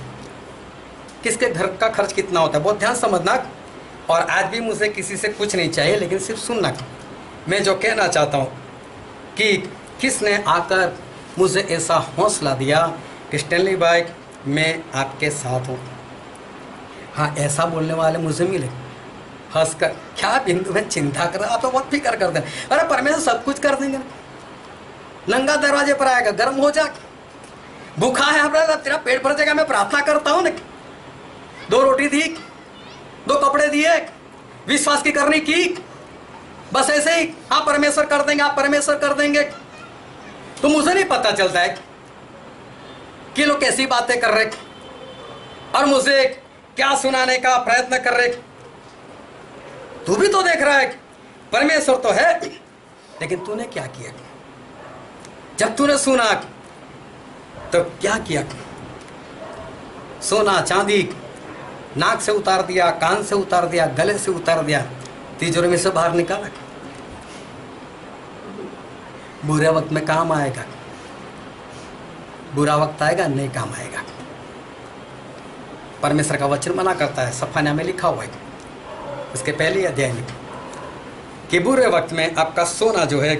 किसके घर का खर्च कितना होता है। बहुत ध्यान समझना और आज भी मुझे किसी से कुछ नहीं चाहिए, लेकिन सिर्फ़ सुनना मैं जो कहना चाहता हूँ कि किसने आकर मुझे ऐसा हौसला दिया कि स्टैनली भाई मैं आपके साथ हूँ? हाँ ऐसा बोलने वाले मुझे मिले। हंसकर, क्या बिंदु में चिंता कर रहा आप तो बहुत फ़िक्र करते हैं। अरे, परमेश्वर सब कुछ कर देंगे। नंगा दरवाजे पर आएगा, गर्म हो जा भूखा है तेरा पेट भर जाएगा, मैं प्रार्थना करता हूँ ना दो रोटी दी दो कपड़े दिए विश्वास की करनी की बस ऐसे ही हाँ परमेश्वर कर देंगे, आप परमेश्वर कर देंगे। तो मुझे नहीं पता चलता है कि लोग कैसी बातें कर रहे और मुझे क्या सुनाने का प्रयत्न कर रहे तू भी तो देख रहा है परमेश्वर तो है, लेकिन तूने क्या किया जब तूने सुना तो क्या किया सोना, चांदी नाक से उतार दिया, कान से उतार दिया, गले से उतार दिया, तिजोरी में से बाहर निकाला। बुरे वक्त में काम आएगा। बुरा वक्त आएगा, नहीं काम आएगा। परमेश्वर का वचन मना करता है, सफाना में लिखा हुआ है। इसके पहले अध्याय में। कि बुरे वक्त में आपका सोना जो है,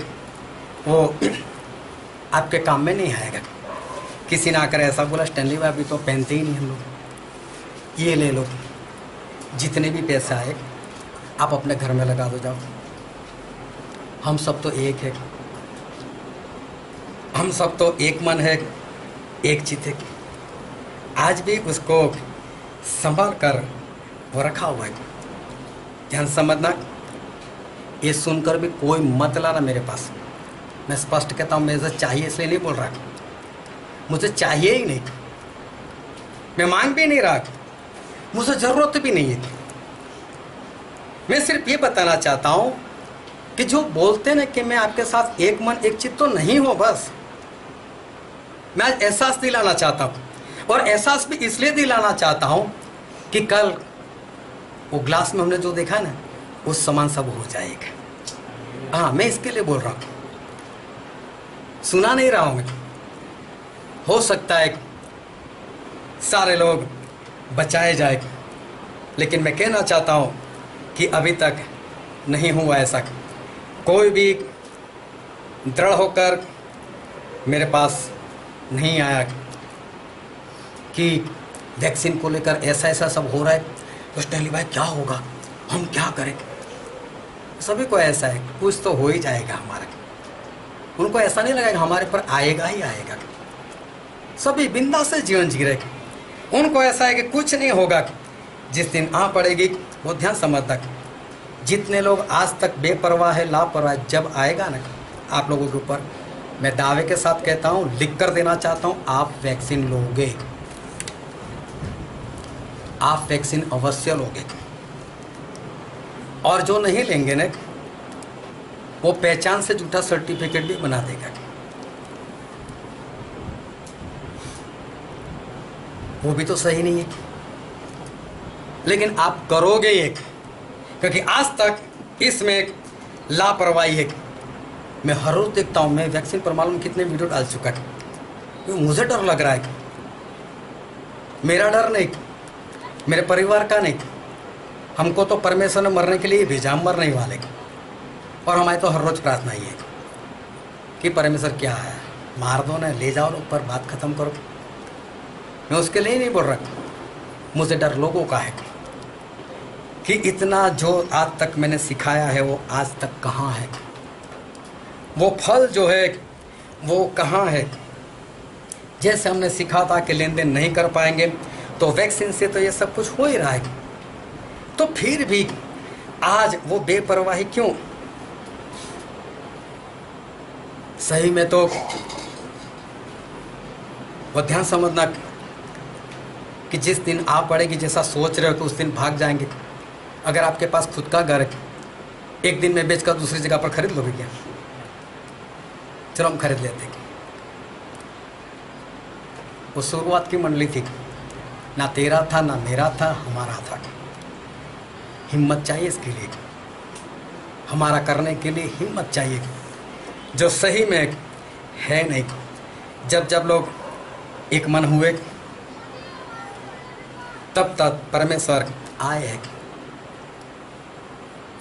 वो आपके काम में नहीं आएगा। किसी ने आकर ऐसा बोला, स्टैनली अभी तो पहनते ही नहीं हम लोग। ये ले लो। जितने भी पैसे आए आप अपने घर में लगा दो जाओ। हम सब तो एक है। हम सब तो एक मन है, एक चित है। आज भी उसको संभाल कर वो रखा हुआ है। ध्यान समझना, ये सुनकर भी कोई मत लाना मेरे पास। मैं स्पष्ट कहता हूँ, मुझे चाहिए इसलिए नहीं बोल रहा। मुझे चाहिए ही नहीं। मैं मांग भी नहीं रहा। मुझे ज़रूरत भी नहीं है। मैं सिर्फ़ ये बताना चाहता हूँ कि जो बोलते ना कि मैं आपके साथ एक मन, एक चित्त तो नहीं हो बस। मैं आज एहसास दिलाना चाहता हूँ। और एहसास भी इसलिए दिलाना चाहता हूँ कि कल वो ग्लास में हमने जो देखा ना उस समान सब हो जाएगा। हाँ मैं इसके लिए बोल रहा हूँ। सुना नहीं रहा हूँ मैं। हो सकता है सारे लोग बचाए जाए। लेकिन मैं कहना चाहता हूँ कि अभी तक नहीं हुआ ऐसा। कोई भी दृढ़ होकर मेरे पास नहीं आया कि वैक्सीन को लेकर ऐसा ऐसा सब हो रहा है तो स्टैनली भाई क्या होगा? हम क्या करें? सभी को ऐसा है, कुछ तो हो ही जाएगा हमारा। उनको ऐसा नहीं लगेगा हमारे पर आएगा ही आएगा। सभी बिंदा से जीवन जी रहे। उनको ऐसा है कि कुछ नहीं होगा। जिस दिन आ पड़ेगी, वो ध्यान समझ तक जितने लोग आज तक बेपरवाह है, लापरवाह जब आएगा ना, आप लोगों के ऊपर मैं दावे के साथ कहता हूँ, लिख कर देना चाहता हूँ, आप वैक्सीन लोगे। आप वैक्सीन अवश्य लोगे। और जो नहीं लेंगे ना, वो पहचान से झूठा सर्टिफिकेट भी बना देगा। वो भी तो सही नहीं है। लेकिन आप करोगे एक, क्योंकि आज तक इसमें एक लापरवाही है मैं हर रोज देखता हूँ, मैं वैक्सीन पर मालूम कितने वीडियो डाल चुका है। क्योंकि मुझे डर लग रहा है मेरा डर नहीं, मेरे परिवार का नहीं, हमको तो परमेश्वर ने मरने के लिए भेजा मरने वाले और हमारी तो हर रोज प्रार्थना ही है कि परमेश्वर क्या है, मार दो ना, ले जाओ ऊपर बात खत्म करो। मैं उसके लिए नहीं बोल रहा। मुझे डर लोगों का है कि इतना जो आज तक मैंने सिखाया है, वो आज तक कहाँ है? वो फल जो है, वो कहाँ है? जैसे हमने सीखा था कि लेन देन नहीं कर पाएँगे तो वैक्सीन से तो ये सब कुछ हो ही रहा है। तो फिर भी आज वो बेपरवाही क्यों? सही में तो वो ध्यान समझना कि जिस दिन आप पड़ेगी जैसा सोच रहे हो कि उस दिन भाग जाएँगे। अगर आपके पास खुद का घर है, एक दिन में बेचकर दूसरी जगह पर खरीद लोगे क्या? चलो हम खरीद लेते वो शुरुआत की मंडली थी। ना तेरा था, ना मेरा था, हमारा था हिम्मत चाहिए इसके लिए हमारा करने के लिए हिम्मत चाहिए जो सही में है नहीं। जब जब लोग एक मन हुए तब तक परमेश्वर आए हैं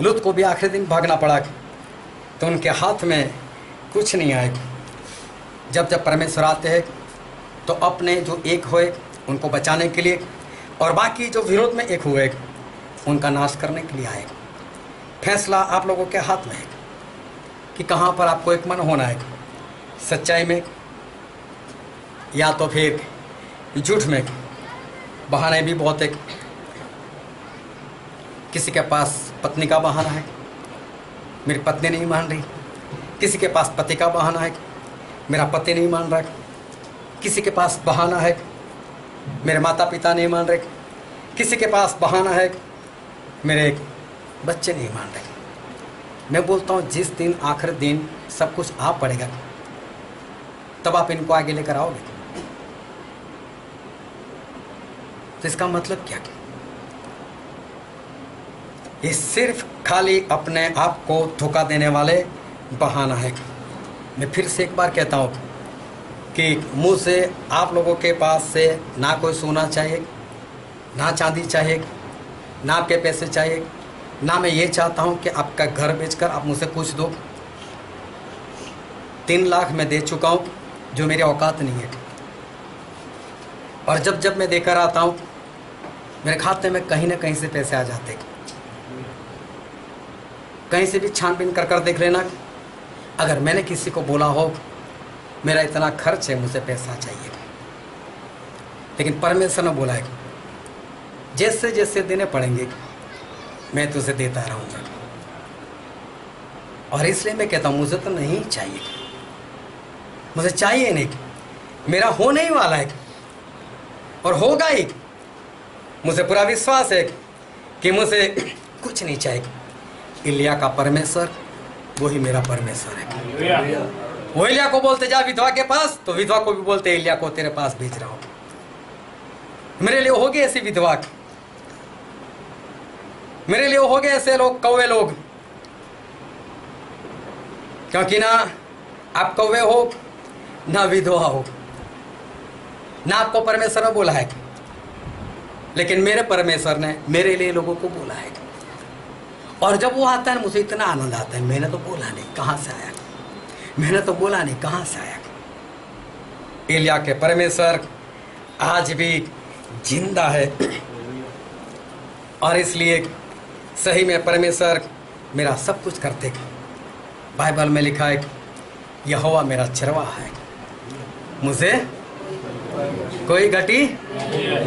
लुत को भी आखिरी दिन भागना पड़ा तो उनके हाथ में कुछ नहीं आए जब जब परमेश्वर आते हैं तो अपने जो एक हुए उनको बचाने के लिए और बाकी जो विरोध में एक हुए उनका नाश करने के लिए आए फैसला आप लोगों के हाथ में है कि कहाँ पर आपको एक मन होना है सच्चाई में या तो फिर झूठ में बहाने भी बहुत एक किसी के पास पत्नी का बहाना है, मेरी पत्नी नहीं मान रही। किसी के पास पति का बहाना है, मेरा पति नहीं मान रहा। किसी के पास बहाना है, मेरे माता पिता नहीं मान रहे। किसी के पास बहाना है, मेरे एक बच्चे नहीं मान रहे। मैं बोलता हूँ, जिस दिन, आखिर दिन सब कुछ आ पड़ेगा, तब आप इनको आगे लेकर आओगे। तो इसका मतलब क्या क्या ये सिर्फ़ खाली अपने आप को धोखा देने वाले बहाना है। मैं फिर से एक बार कहता हूँ कि मुँह से आप लोगों के पास से ना कोई सोना चाहिए, ना चांदी चाहिए, ना आपके पैसे चाहिए, ना मैं ये चाहता हूँ कि आपका घर बेचकर आप मुझसे पूछ दो। तीन लाख मैं दे चुका हूँ, जो मेरी औकात नहीं है। और जब जब मैं देकर आता हूँ मेरे खाते में कहीं ना कहीं से पैसे आ जाते। कहीं से भी छानबीन कर कर देख लेना अगर मैंने किसी को बोला हो, मेरा इतना खर्च है, मुझे पैसा चाहिए। लेकिन परमेश्वर ने बोला है जैसे जैसे देने पड़ेंगे, मैं तुझे देता रहूँगा। और इसलिए मैं कहता हूँ, मुझे तो नहीं चाहिए। मुझे चाहिए नहीं मेरा होने ही वाला है और होगा ही मुझे पूरा विश्वास है कि मुझे कुछ नहीं चाहिए इलिया का परमेश्वर, वही मेरा परमेश्वर है। वो इलिया को बोलते, जा विधवा के पास। तो विधवा को भी बोलते, इलिया को तेरे पास भेज रहा हूँ। मेरे लिए होगी ऐसी विधवा मेरे लिए हो गए ऐसे लोग, कौवे लोग। क्योंकि ना आप कौवे हो, ना विधवा हो। ना आपको परमेश्वर ने बोला है। लेकिन मेरे परमेश्वर ने मेरे लिए लोगों को बोला है। और जब वो आता है, मुझे इतना आनंद आता है, मैंने तो बोला नहीं, कहाँ से आया? मैंने तो बोला नहीं, कहाँ से आया? एलिया के परमेश्वर आज भी ज़िंदा है। और इसलिए सही में परमेश्वर मेरा सब कुछ करते बाइबल में लिखा है यहोवा मेरा चरवा है। मुझे कोई घटी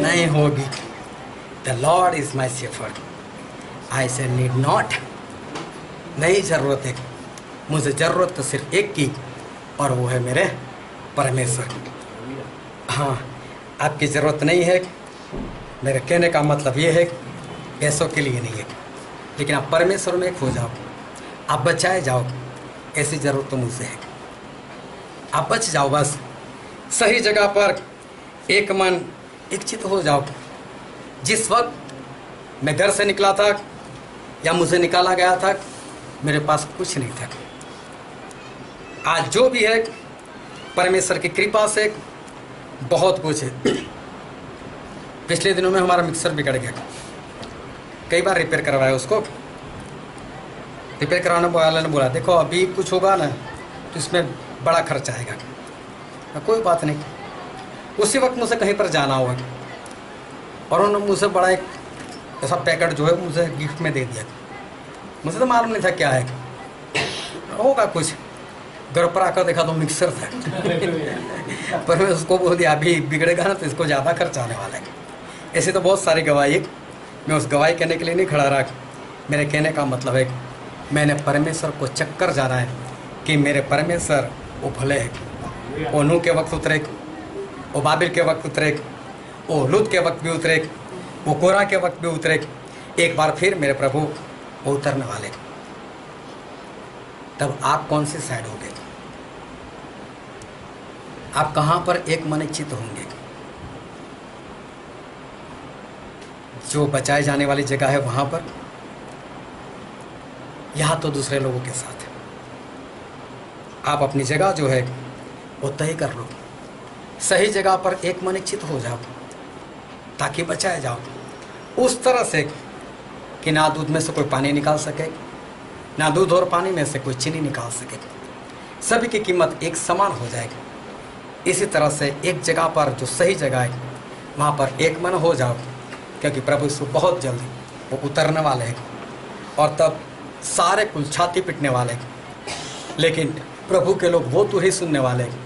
नहीं होगी। The Lord is my shepherd I say need not नहीं ज़रूरत है। मुझे ज़रूरत तो सिर्फ़ एक की, और वो है मेरे परमेश्वर। हाँ आपकी ज़रूरत नहीं है। मेरे कहने का मतलब ये है, पैसों के लिए नहीं है। लेकिन आप परमेश्वर में खो जाओ आप बचाए जाओ ऐसी ज़रूरत तो मुझसे है। आप बच जाओ बस। सही जगह पर एक मन इच्छित हो जाओ जिस वक्त मैं घर से निकला था या मुझे निकाला गया था, मेरे पास कुछ नहीं था। आज जो भी है, परमेश्वर की कृपा से बहुत कुछ है। पिछले दिनों में हमारा मिक्सर बिगड़ गया। कई बार रिपेयर करवाया उसको। रिपेयर कराने वाले ने बोला, देखो, अभी कुछ होगा ना तो इसमें बड़ा खर्च आएगा। कोई बात नहीं। उसी वक्त मुझे कहीं पर जाना हुआ। और उन्होंने मुझे बड़ा एक ऐसा पैकेट जो है मुझे गिफ्ट में दे दिया। मुझे तो मालूम नहीं था क्या है। होगा कुछ। घर पर आकर देखा तो मिक्सर था। पर मैं उसको बोल दिया, अभी बिगड़ेगा ना तो इसको ज़्यादा खर्च आने वाला है। ऐसे तो बहुत सारी गवाही मैं उस गवाही कहने के लिए नहीं खड़ा रहा। मेरे कहने का मतलब है, मैंने परमेश्वर को चक्कर जाना है कि मेरे परमेश्वर वो भले है। वो नू के वक्त उतरे वो बाबिल के वक्त उतरे वो लुत के वक्त भी उतरे, वो कोरा के वक्त भी उतरे। एक बार फिर मेरे प्रभु वो उतरने वाले। तब आप कौन से साइड होंगे आप कहाँ पर एक मन चित्त होंगे? जो बचाए जाने वाली जगह है वहाँ पर? यहाँ तो दूसरे लोगों के साथ है। आप अपनी जगह जो है, वो तय कर लो। सही जगह पर एक मन चित हो जाओ। ताकि बचाए जाओ। उस तरह से कि ना दूध में से कोई पानी निकाल सके, ना दूध और पानी में से कोई चीनी निकाल सके। सभी की कीमत एक समान हो जाएगी। इसी तरह से एक जगह पर जो सही जगह है, वहाँ पर एक मन हो जाओ, क्योंकि प्रभु यीशु बहुत जल्दी वो उतरने वाले हैं और तब सारे कुल छाती पिटने वाले हैं। लेकिन प्रभु के लोग वो तो ही सुनने वाले हैं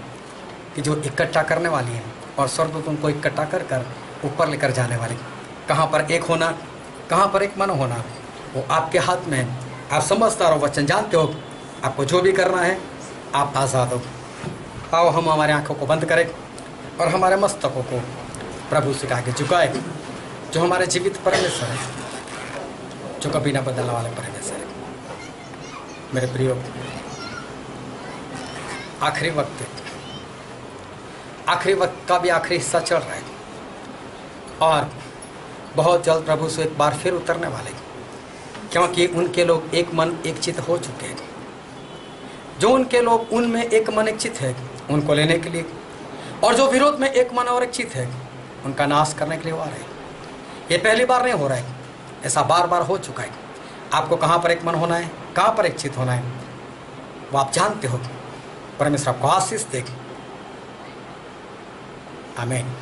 कि जो इकट्ठा करने वाली हैं और स्वर्गदूत उनको इकट्ठा कर कर ऊपर लेकर जाने वाले। कहाँ पर एक होना, कहाँ पर एक मन होना, वो आपके हाथ में है। आप समझदार हो, वचन जानते हो, आपको जो भी करना है, आप आज़ाद हो। आओ, हम हमारे आँखों को बंद करें और हमारे मस्तकों को प्रभु से आगे झुकाए, जो हमारे जीवित परमेश्वर है, जो कभी ना बदलने वाले परमेश्वर है। मेरे प्रियो, आखिरी वक्त आखिरी वक्त का भी आखिरी हिस्सा चल रहा है। और बहुत जल्द प्रभु से एक बार फिर उतरने वाले। क्योंकि उनके लोग एक मन एक चित हो चुके हैं। जो उनके लोग उनमें एक मन एक चित है, उनको लेने के लिए, और जो विरोध में एक मन और एक चित है, उनका नाश करने के लिए वो आ रहे हैं। ये पहली बार नहीं हो रहा है। ऐसा बार बार हो चुका है। आपको कहाँ पर एक मन होना है, कहाँ पर एक चित होना है, वो आप जानते हो। परमेश्वर आपको आशीष देगी। आमीन।